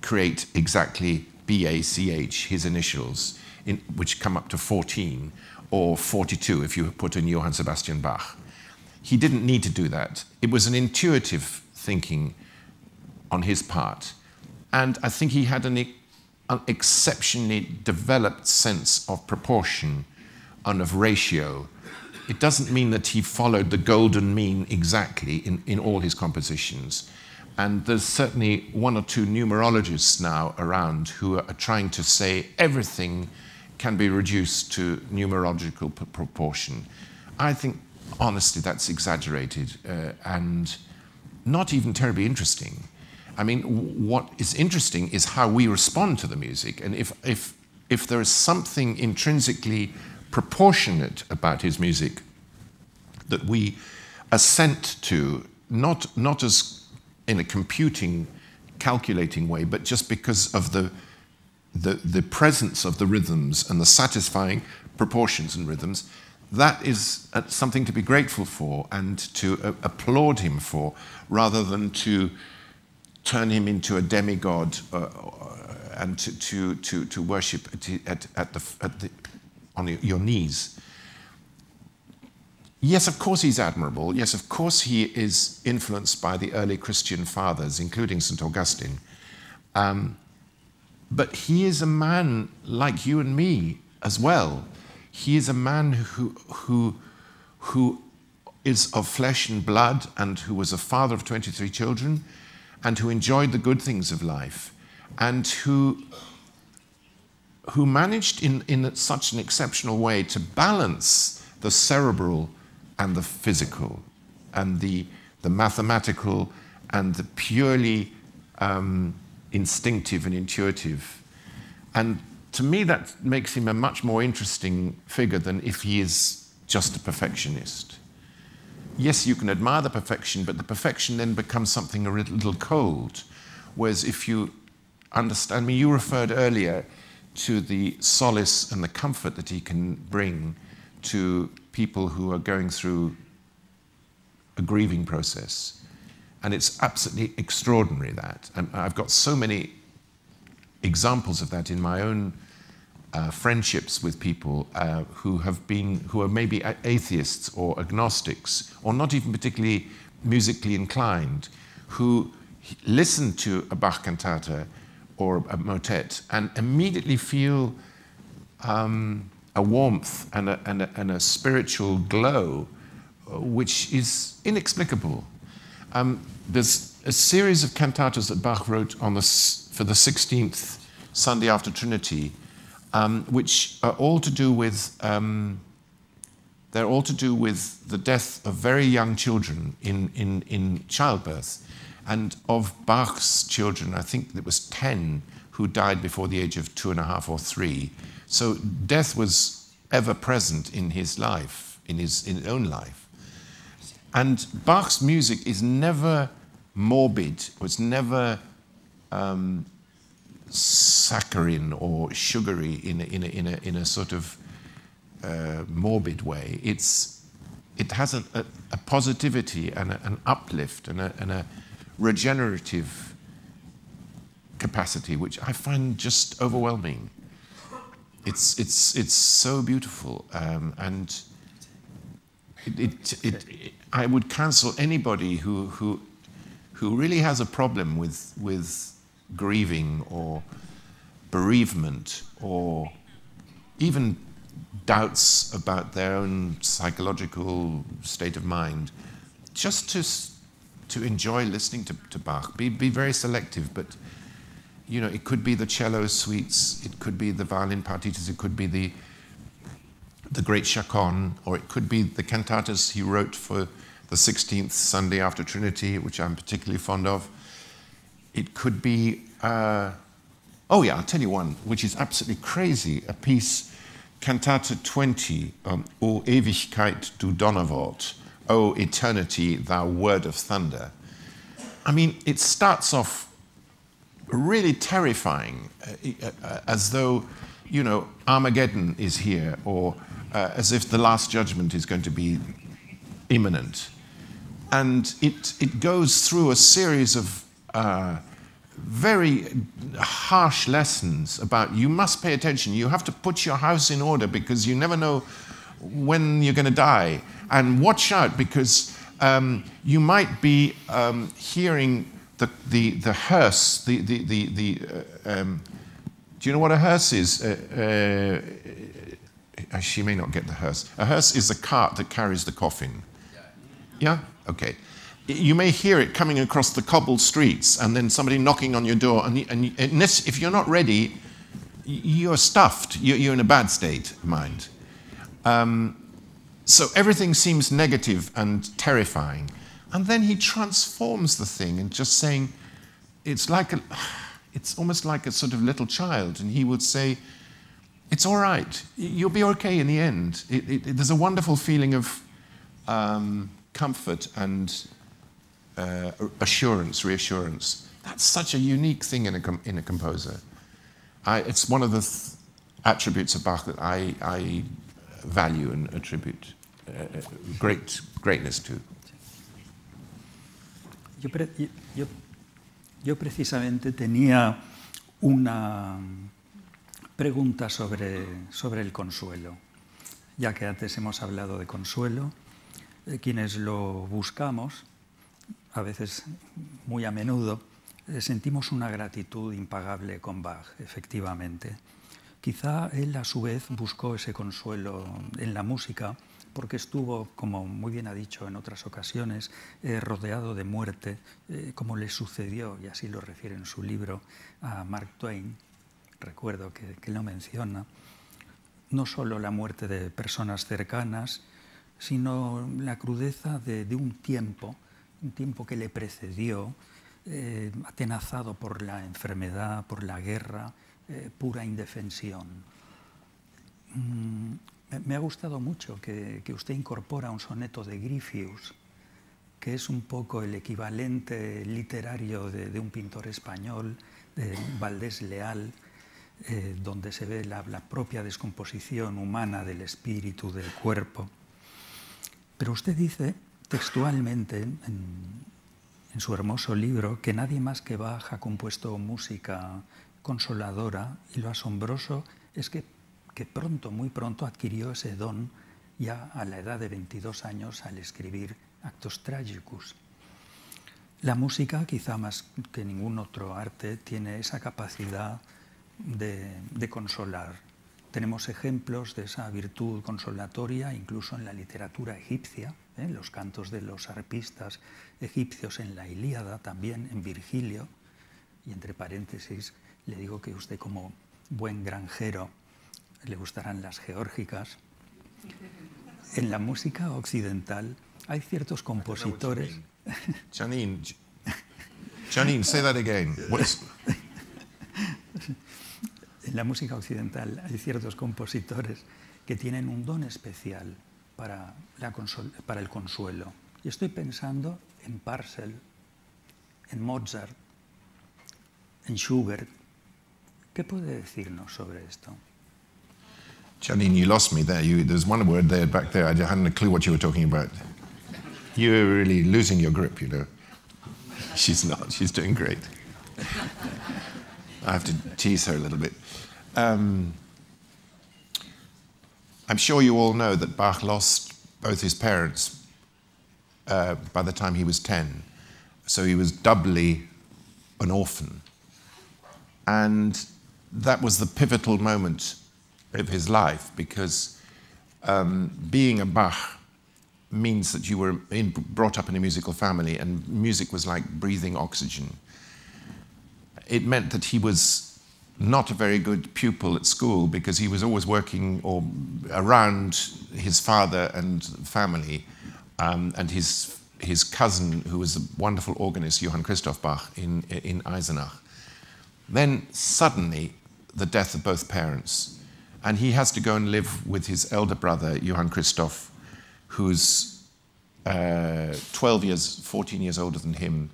create exactly BACH, his initials, in, which come up to 14 or 42 if you put in Johann Sebastian Bach. He didn't need to do that. It was an intuitive thinking on his part. And I think he had an, an exceptionally developed sense of proportion and of ratio it doesn't mean that he followed the golden mean exactly in, in all his compositions. And there's certainly one or two numerologists now around who are trying to say everything can be reduced to numerological proportion. I think, honestly, that's exaggerated uh, and not even terribly interesting. I mean, what is interesting is how we respond to the music. And if, if, if there is something intrinsically proportionate about his music that we assent to, not, not as in a computing, calculating way, but just because of the, the, the presence of the rhythms and the satisfying proportions and rhythms, that is uh, something to be grateful for and to uh, applaud him for, rather than to turn him into a demigod uh, uh and to, to, to, to worship at, at, the, at the, on your knees. Yes, of course he's admirable. Yes, of course he is influenced by the early Christian fathers, including St. Augustine. Um, but he is a man like you and me as well. He is a man who, who, who is of flesh and blood and who was a father of 23 children and who enjoyed the good things of life and who, who managed in, in such an exceptional way to balance the cerebral and the physical and the, the mathematical and the purely um, instinctive and intuitive. And to me, that makes him a much more interesting figure than if he is just a perfectionist. Yes, you can admire the perfection, but the perfection then becomes something a little cold. Whereas if you understand me, you referred earlier to the solace and the comfort that he can bring to people who are going through a grieving process. And it's absolutely extraordinary that. And I've got so many examples of that in my own uh, friendships with people uh, who have been, who are maybe atheists or agnostics, or not even particularly musically inclined, who listen to a Bach cantata or a motet and immediately feel um, a warmth and a, and, a, and a, spiritual glow uh, which is inexplicable. Um, there's a series of cantatas that Bach wrote on the, for the 16th Sunday after Trinity, um, which are all to do with um, they're all to do with the death of very young children in, in, in childbirth. And of Bach's children, I think it was 10 who died before the age of two and a half or three. So death was ever present in his life, in his, in his own life. And Bach's music is never morbid, it's never um, saccharine or sugary in a, in a, in a, in a sort of uh, morbid way. It's, it has a, a, a positivity and a, an uplift and a, and a regenerative capacity, which I find just overwhelming. It's, it's, it's so beautiful. Um, and it, it, it, I would counsel anybody who, who, who really has a problem with, with grieving or bereavement or even doubts about their own psychological state of mind, just to, to enjoy listening to, to Bach. Be, be very selective, but you know, it could be the cello suites, it could be the violin partitas, it could be the, the great chaconne, or it could be the cantatas he wrote for the 16th Sunday after Trinity, which I'm particularly fond of. It could be, uh, oh yeah, I'll tell you one, which is absolutely crazy, a piece, Cantate 20, um, O Ewigkeit, du Donnerwort, O Eternity, thou word of thunder. I mean, it starts off really terrifying, uh, uh, as though, you know, Armageddon is here, or uh, as if the last judgment is going to be imminent. And it, it goes through a series of uh, very harsh lessons about you must pay attention. You have to put your house in order because you never know when you're going to die. And watch out because um, you might be um, hearing the, the, the hearse, the, the, the, the uh, um, do you know what a hearse is? Uh, uh, she may not get the hearse. A hearse is a cart that carries the coffin. Yeah? Okay you may hear it coming across the cobbled streets and then somebody knocking on your door. And, and, if you're not ready, you're stuffed. You're, you're in a bad state of mind. Um, so everything seems negative and terrifying. And then he transforms the thing and just saying, it's like a, it's almost like a sort of little child. And he would say, it's all right. You'll be okay in the end. It, it, there's a wonderful feeling of um, comfort and uh, assurance, reassurance. That's such a unique thing in a, in a composer. I, it's one of the th attributes of Bach that I, I value and attribute uh, great greatness to. Yo, yo, yo precisamente tenía una pregunta sobre, sobre el consuelo, ya que antes hemos hablado de consuelo, de quienes lo buscamos, a veces muy a menudo, eh, sentimos una gratitud impagable con Bach, efectivamente. Quizá él a su vez buscó ese consuelo en la música porque estuvo, como muy bien ha dicho en otras ocasiones, eh, rodeado de muerte, eh, como le sucedió, y así lo refiere en su libro, a Mark Twain. Recuerdo que, que lo menciona. No solo la muerte de personas cercanas, sino la crudeza de, un tiempo, un tiempo que le precedió, eh, atenazado por la enfermedad, por la guerra, eh, pura indefensión. Mm, me ha gustado mucho que, que, usted incorpora un soneto de Grifius, que es un poco el equivalente literario de, de un pintor español, de Valdés Leal, eh, donde se ve la, propia descomposición humana del espíritu, del cuerpo. Pero usted dice textualmente en, en, su hermoso libro que nadie más que Bach ha compuesto música consoladora y lo asombroso es que, que pronto, muy pronto adquirió ese don ya a la edad de 22 años al escribir Actos Tragicus. La música, quizá más que ningún otro arte, tiene esa capacidad de, de consolar, tenemos ejemplos de esa virtud consolatoria incluso en la literatura egipcia, ¿eh? los cantos de los arpistas egipcios en la Ilíada, también en Virgilio, y entre paréntesis le digo que usted como buen granjero le gustarán las geórgicas. En la música occidental hay ciertos compositores... Janine, Janine, say that again. en la música occidental hay ciertos compositores que tienen un don especial para, la para el consuelo. Y estoy pensando en Parcel, en Mozart, en Schubert. ¿Qué puede decirnos sobre esto? Janine, you lost me there. You, there's one word there back there. I hadn't a clue what you were talking about. You were really losing your grip, you know. She's not. She's doing great. I have to tease her a little bit. Um, I'm sure you all know that Bach lost both his parents uh, by the time he was 10. So he was doubly an orphan. And that was the pivotal moment of his life because um, being a Bach means that you were in, brought up in a musical family and music was like breathing oxygen. It meant that he was not a very good pupil at school because he was always working or around his father and family um, and his, his cousin, who was a wonderful organist, Johann Christoph Bach, in, in Eisenach. Then suddenly, the death of both parents, and he has to go and live with his elder brother, Johann Christoph, who's uh, 12 years, 14 years older than him.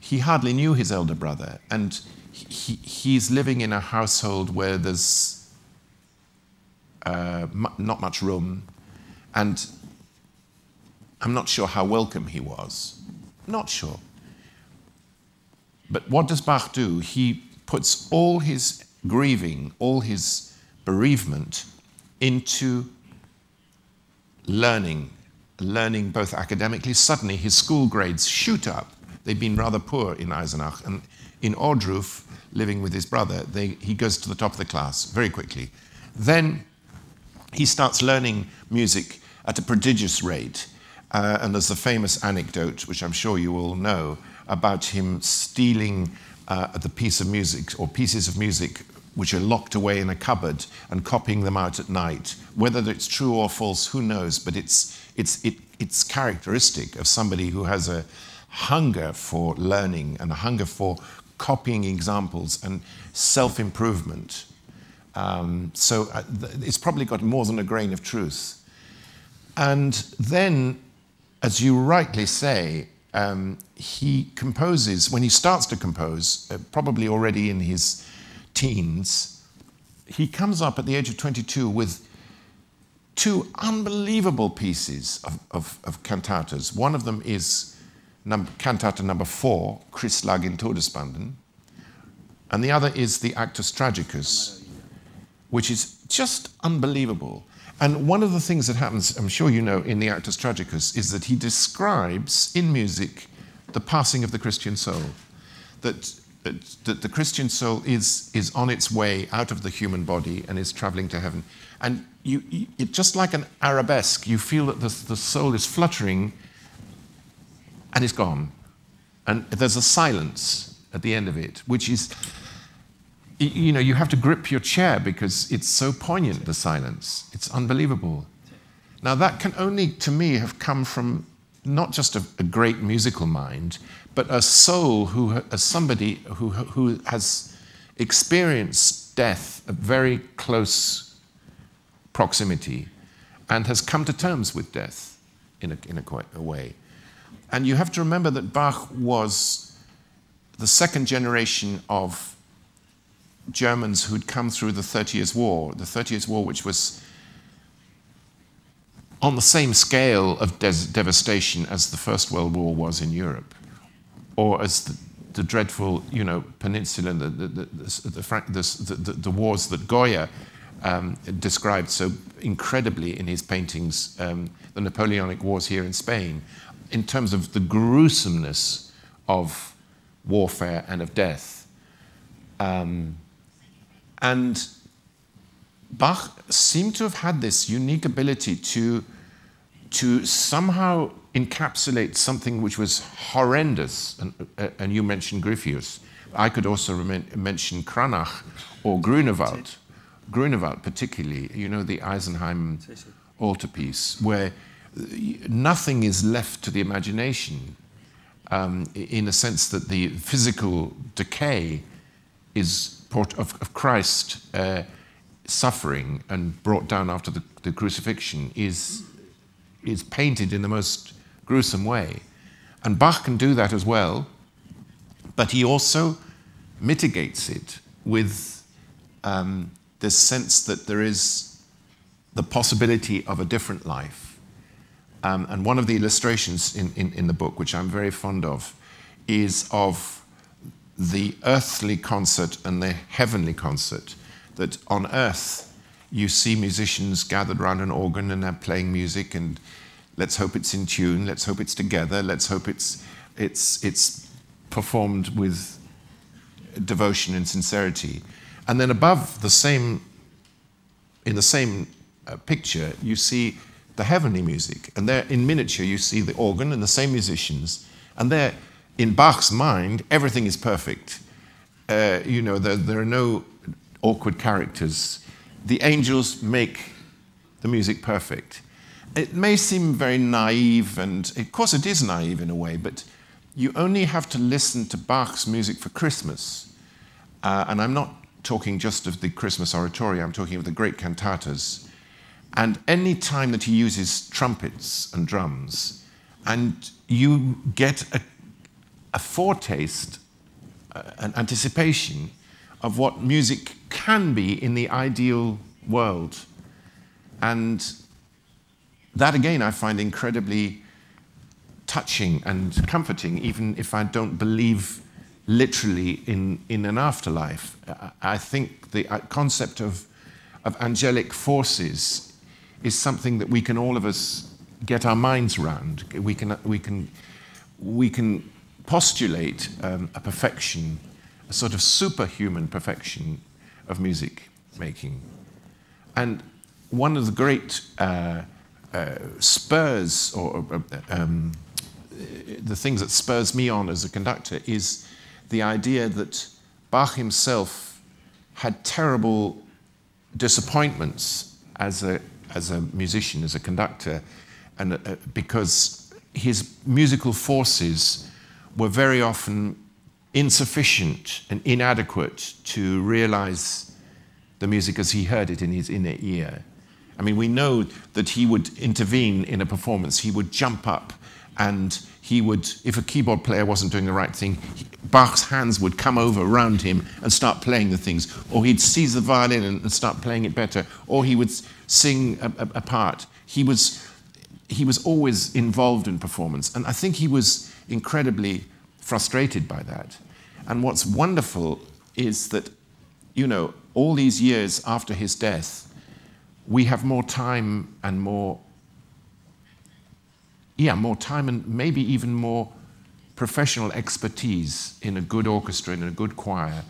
He hardly knew his elder brother, and he, he's living in a household where there's uh, not much room, and I'm not sure how welcome he was. Not sure. But what does Bach do? He puts all his grieving, all his bereavement into learning, learning both academically. Suddenly, his school grades shoot up. They've been rather poor in Eisenach, and in Ohrdruf, living with his brother, they, he goes to the top of the class very quickly. Then he starts learning music at a prodigious rate. Uh, and there's the famous anecdote, which I'm sure you all know, about him stealing uh, the piece of music or pieces of music which are locked away in a cupboard and copying them out at night. Whether it's true or false, who knows? But it's, it's, it, it's characteristic of somebody who has a hunger for learning and a hunger for copying examples and self improvement. Um, so uh, it's probably got more than a grain of truth. And then, as you rightly say, um, he composes, when he starts to compose, uh, probably already in his teens, he comes up at the age of 22 with two unbelievable pieces of, of, of cantatas. One of them is number, cantata number four, Christ lag in Todesbanden, and the other is the Actus Tragicus, which is just unbelievable. And one of the things that happens, I'm sure you know, in the Actus Tragicus is that he describes in music the passing of the Christian soul. that, that, that the Christian soul is, is on its way out of the human body and is traveling to heaven. And you, you it, just like an arabesque, you feel that the, the soul is fluttering and it's gone. And there's a silence at the end of it, which is, you know, you have to grip your chair because it's so poignant, the silence. It's unbelievable. Now, that can only, to me, have come from not just a, a great musical mind, but a soul who, as somebody who, who has experienced death at very close proximity and has come to terms with death in a, in a, a way. And you have to remember that Bach was the second generation of Germans who'd come through the Thirty Years' War, the Thirty Years' War, which was on the same scale of devastation as the First World War was in Europe, or as the, the dreadful, you know, peninsula, the, the, the, wars that Goya um, described so incredibly in his paintings, um, the Napoleonic Wars here in Spain, in terms of the gruesomeness of warfare and of death. Um, and Bach seemed to have had this unique ability to, to somehow encapsulate something which was horrendous. And, uh, and you mentioned Gryphius. I could also mention Cranach or Grunewald. Grunewald, particularly, you know, the Isenheim altarpiece, where nothing is left to the imagination um, in a sense that the physical decay is of, of Christ. Uh, suffering and brought down after the, the crucifixion is, is painted in the most gruesome way. And Bach can do that as well, but he also mitigates it with um, this sense that there is the possibility of a different life. Um, and one of the illustrations in, in, in the book, which I'm very fond of, is of the earthly concert and the heavenly concert that on earth you see musicians gathered around an organ and they're playing music and let's hope it's in tune, let's hope it's together, let's hope it's, it's, it's performed with devotion and sincerity. And then above the same, in the same uh, picture, you see the heavenly music. And there in miniature, you see the organ and the same musicians. And there, in Bach's mind, everything is perfect. Uh, you know, there, there are no awkward characters. The angels make the music perfect. It may seem very naive, and of course it is naive in a way, but you only have to listen to Bach's music for Christmas. Uh, and I'm not talking just of the Christmas oratorio, I'm talking of the great cantatas. And any time that he uses trumpets and drums, and you get a, a foretaste, uh, an anticipation of what music can be in the ideal world. And that, again, I find incredibly touching and comforting, even if I don't believe literally in, in an afterlife. I think the uh, concept of, of angelic forces is something that we can all of us get our minds around. We can, we can, we can postulate um, a perfection a sort of superhuman perfection of music making. And one of the great uh, uh, spurs, or uh, um, the things that spurs me on as a conductor, is the idea that Bach himself had terrible disappointments as a, as a musician, as a conductor, and uh, because his musical forces were very often insufficient and inadequate to realize the music as he heard it in his inner ear. I mean, we know that he would intervene in a performance, he would jump up and he would, if a keyboard player wasn't doing the right thing, Bach's hands would come over around him and start playing the things. Or he'd seize the violin and start playing it better. Or he would sing a, a, a part. He was, he was always involved in performance. And I think he was incredibly frustrated by that. And what's wonderful is that, you know, all these years after his death, we have more time and more, yeah, more time and maybe even more professional expertise in a good orchestra and a good choir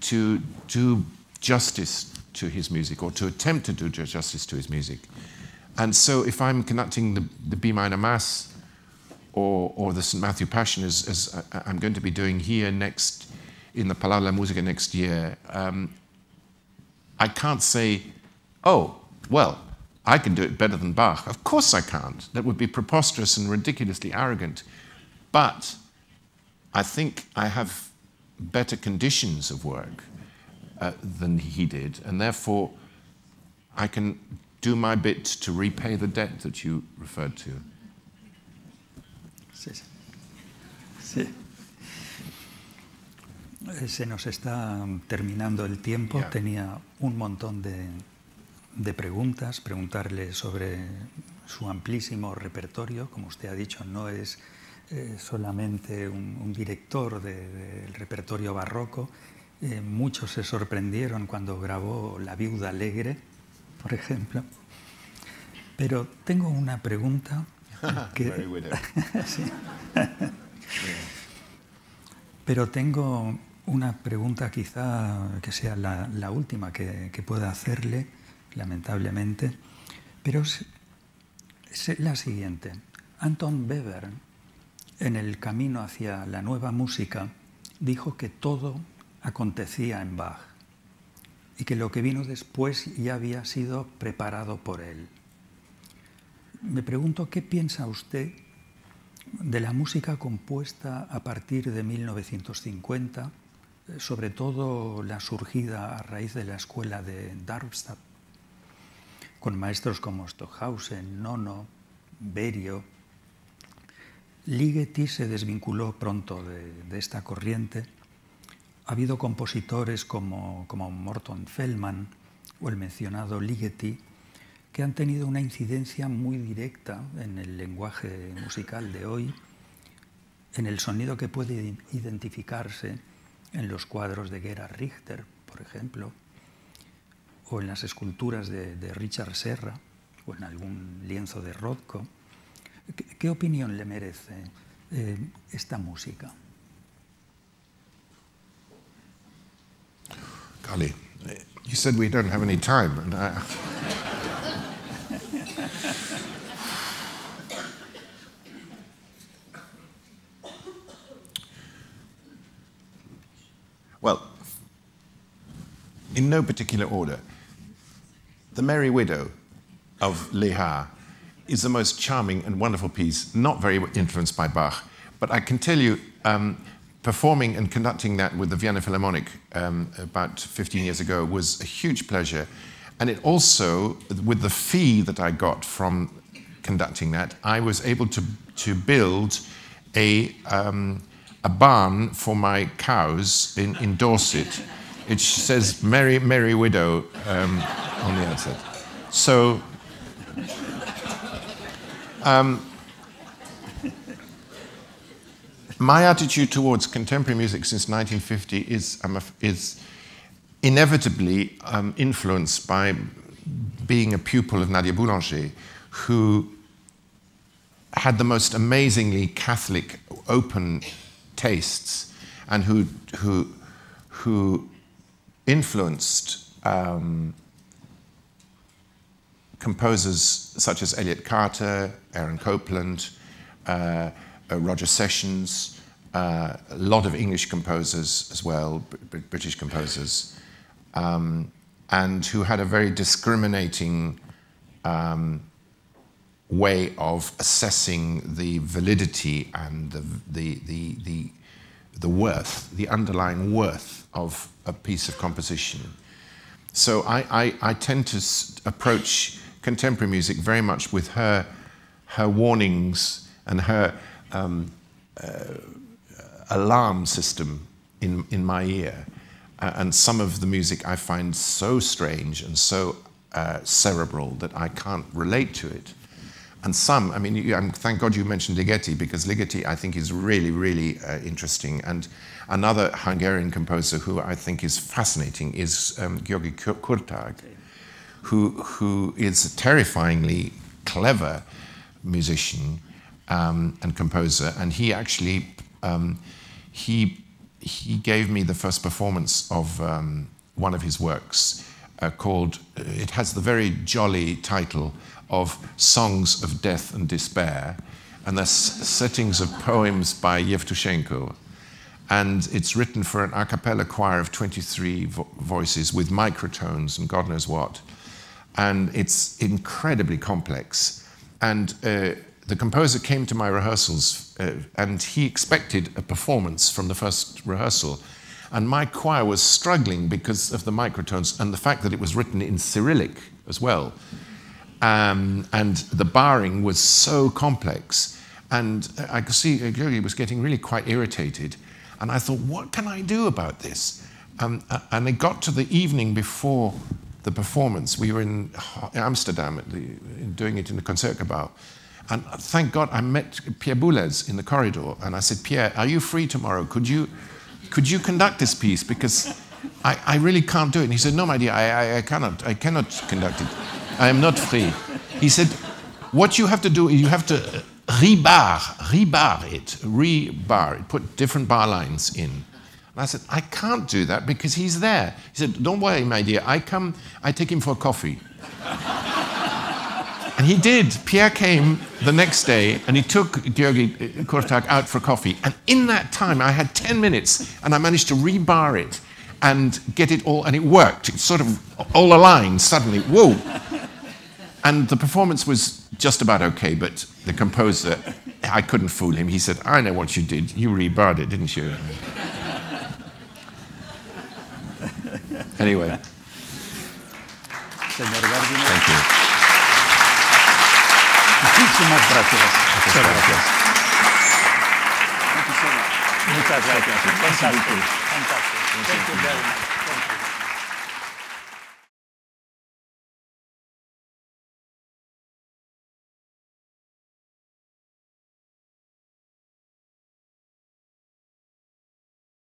to do justice to his music or to attempt to do justice to his music. And so if I'm conducting the, the B minor Mass or, or the St. Matthew Passion, as, as uh, I'm going to be doing here next in the Palau la Musica next year, um, I can't say, oh, well, I can do it better than Bach. Of course I can't. That would be preposterous and ridiculously arrogant. But I think I have better conditions of work uh, than he did, and therefore I can do my bit to repay the debt that you referred to. Sí. sí. Eh, se nos está terminando el tiempo. Yeah. Tenía un montón de, de preguntas, preguntarle sobre su amplísimo repertorio. Como usted ha dicho, no es eh, solamente un, un director de- del repertorio barroco. Eh, muchos se sorprendieron cuando grabó La Viuda Alegre, por ejemplo. Pero tengo una pregunta que. Pero tengo una pregunta quizá que sea la, la última que, que pueda hacerle, lamentablemente, pero es, la siguiente. Anton Weber, en el camino hacia la nueva música, dijo que todo acontecía en Bach y que lo que vino después ya había sido preparado por él. Me pregunto qué piensa usted de la música compuesta a partir de 1950, eh, sobre todo la surgida a raíz de la escuela de Darmstadt, con maestros como Stockhausen, Nono, Berio. Ligeti se desvinculó pronto de, esta corriente. Ha habido compositores como, como Morton Feldman o el mencionado Ligeti que han tenido una incidencia muy directa en el lenguaje musical de hoy, en el sonido que puede identificarse en los cuadros de Gerhard Richter, por ejemplo, o en las esculturas de, Richard Serra, o en algún lienzo de Rothko. ¿Qué, opinión le merece eh, esta música? Golly, you said we don't have any time, and I. well, in no particular order, The Merry Widow of Lehár is the most charming and wonderful piece, not very influenced by Bach. But I can tell you, um, performing and conducting that with the Vienna Philharmonic um, about 15 years ago was a huge pleasure. And it also, with the fee that I got from conducting that, I was able to, to build a, um, a barn for my cows in, in Dorset. It says Merry, Merry Widow um, on the outside. So, um, my attitude towards contemporary music since 1950 is, is inevitably um, influenced by being a pupil of Nadia Boulanger, who had the most amazingly Catholic, open tastes, and who, who, who influenced um, composers such as Elliott Carter, Aaron Copland, uh, uh, Roger Sessions, uh, a lot of English composers as well, Br- British composers, um, and who had a very discriminating um, way of assessing the validity and the, the, the, the, the worth, the underlying worth of a piece of composition. So I, I, I tend to approach contemporary music very much with her, her warnings and her um, uh, alarm system in, in my ear. Uh, and some of the music I find so strange and so uh, cerebral that I can't relate to it. And some, I mean, you, um, thank God you mentioned Ligeti because Ligeti I think is really, really uh, interesting. And another Hungarian composer who I think is fascinating is um, Georgi Kurtág, who, who is a terrifyingly clever musician um, and composer. And he actually um, he, he gave me the first performance of um, one of his works uh, called, uh, it has the very jolly title of Songs of Death and Despair, and there's settings of poems by Yevtushenko. And it's written for an a cappella choir of 23 vo voices with microtones and God knows what. And it's incredibly complex. And uh, the composer came to my rehearsals uh, and he expected a performance from the first rehearsal. And my choir was struggling because of the microtones and the fact that it was written in Cyrillic as well. Um, and the barring was so complex. And I could see Georgi was getting really quite irritated. And I thought, what can I do about this? Um, and it got to the evening before the performance. We were in Amsterdam the, doing it in the Concertgebouw. And thank God I met Pierre Boulez in the corridor. And I said, Pierre, are you free tomorrow? Could you, could you conduct this piece? Because I, I really can't do it. And he said, no, my dear, I, I, I, cannot. I cannot conduct it. I am not free. He said, what you have to do, is you have to rebar, rebar it, rebar it, put different bar lines in. And I said, I can't do that because he's there. He said, don't worry, my dear, I come, I take him for coffee. and he did. Pierre came the next day and he took Georgi uh, Kurtág out for coffee. And in that time, I had 10 minutes and I managed to rebar it and get it all, and it worked. It sort of all aligned suddenly. Whoa! And the performance was just about okay, but the composer, I couldn't fool him. He said, I know what you did. You rebarred it, didn't you? anyway. Señor Gardiner. Thank you. Muchísimas gracias. Muchas gracias. Muchas gracias. Fantastic. Fantastic. Thank you very much.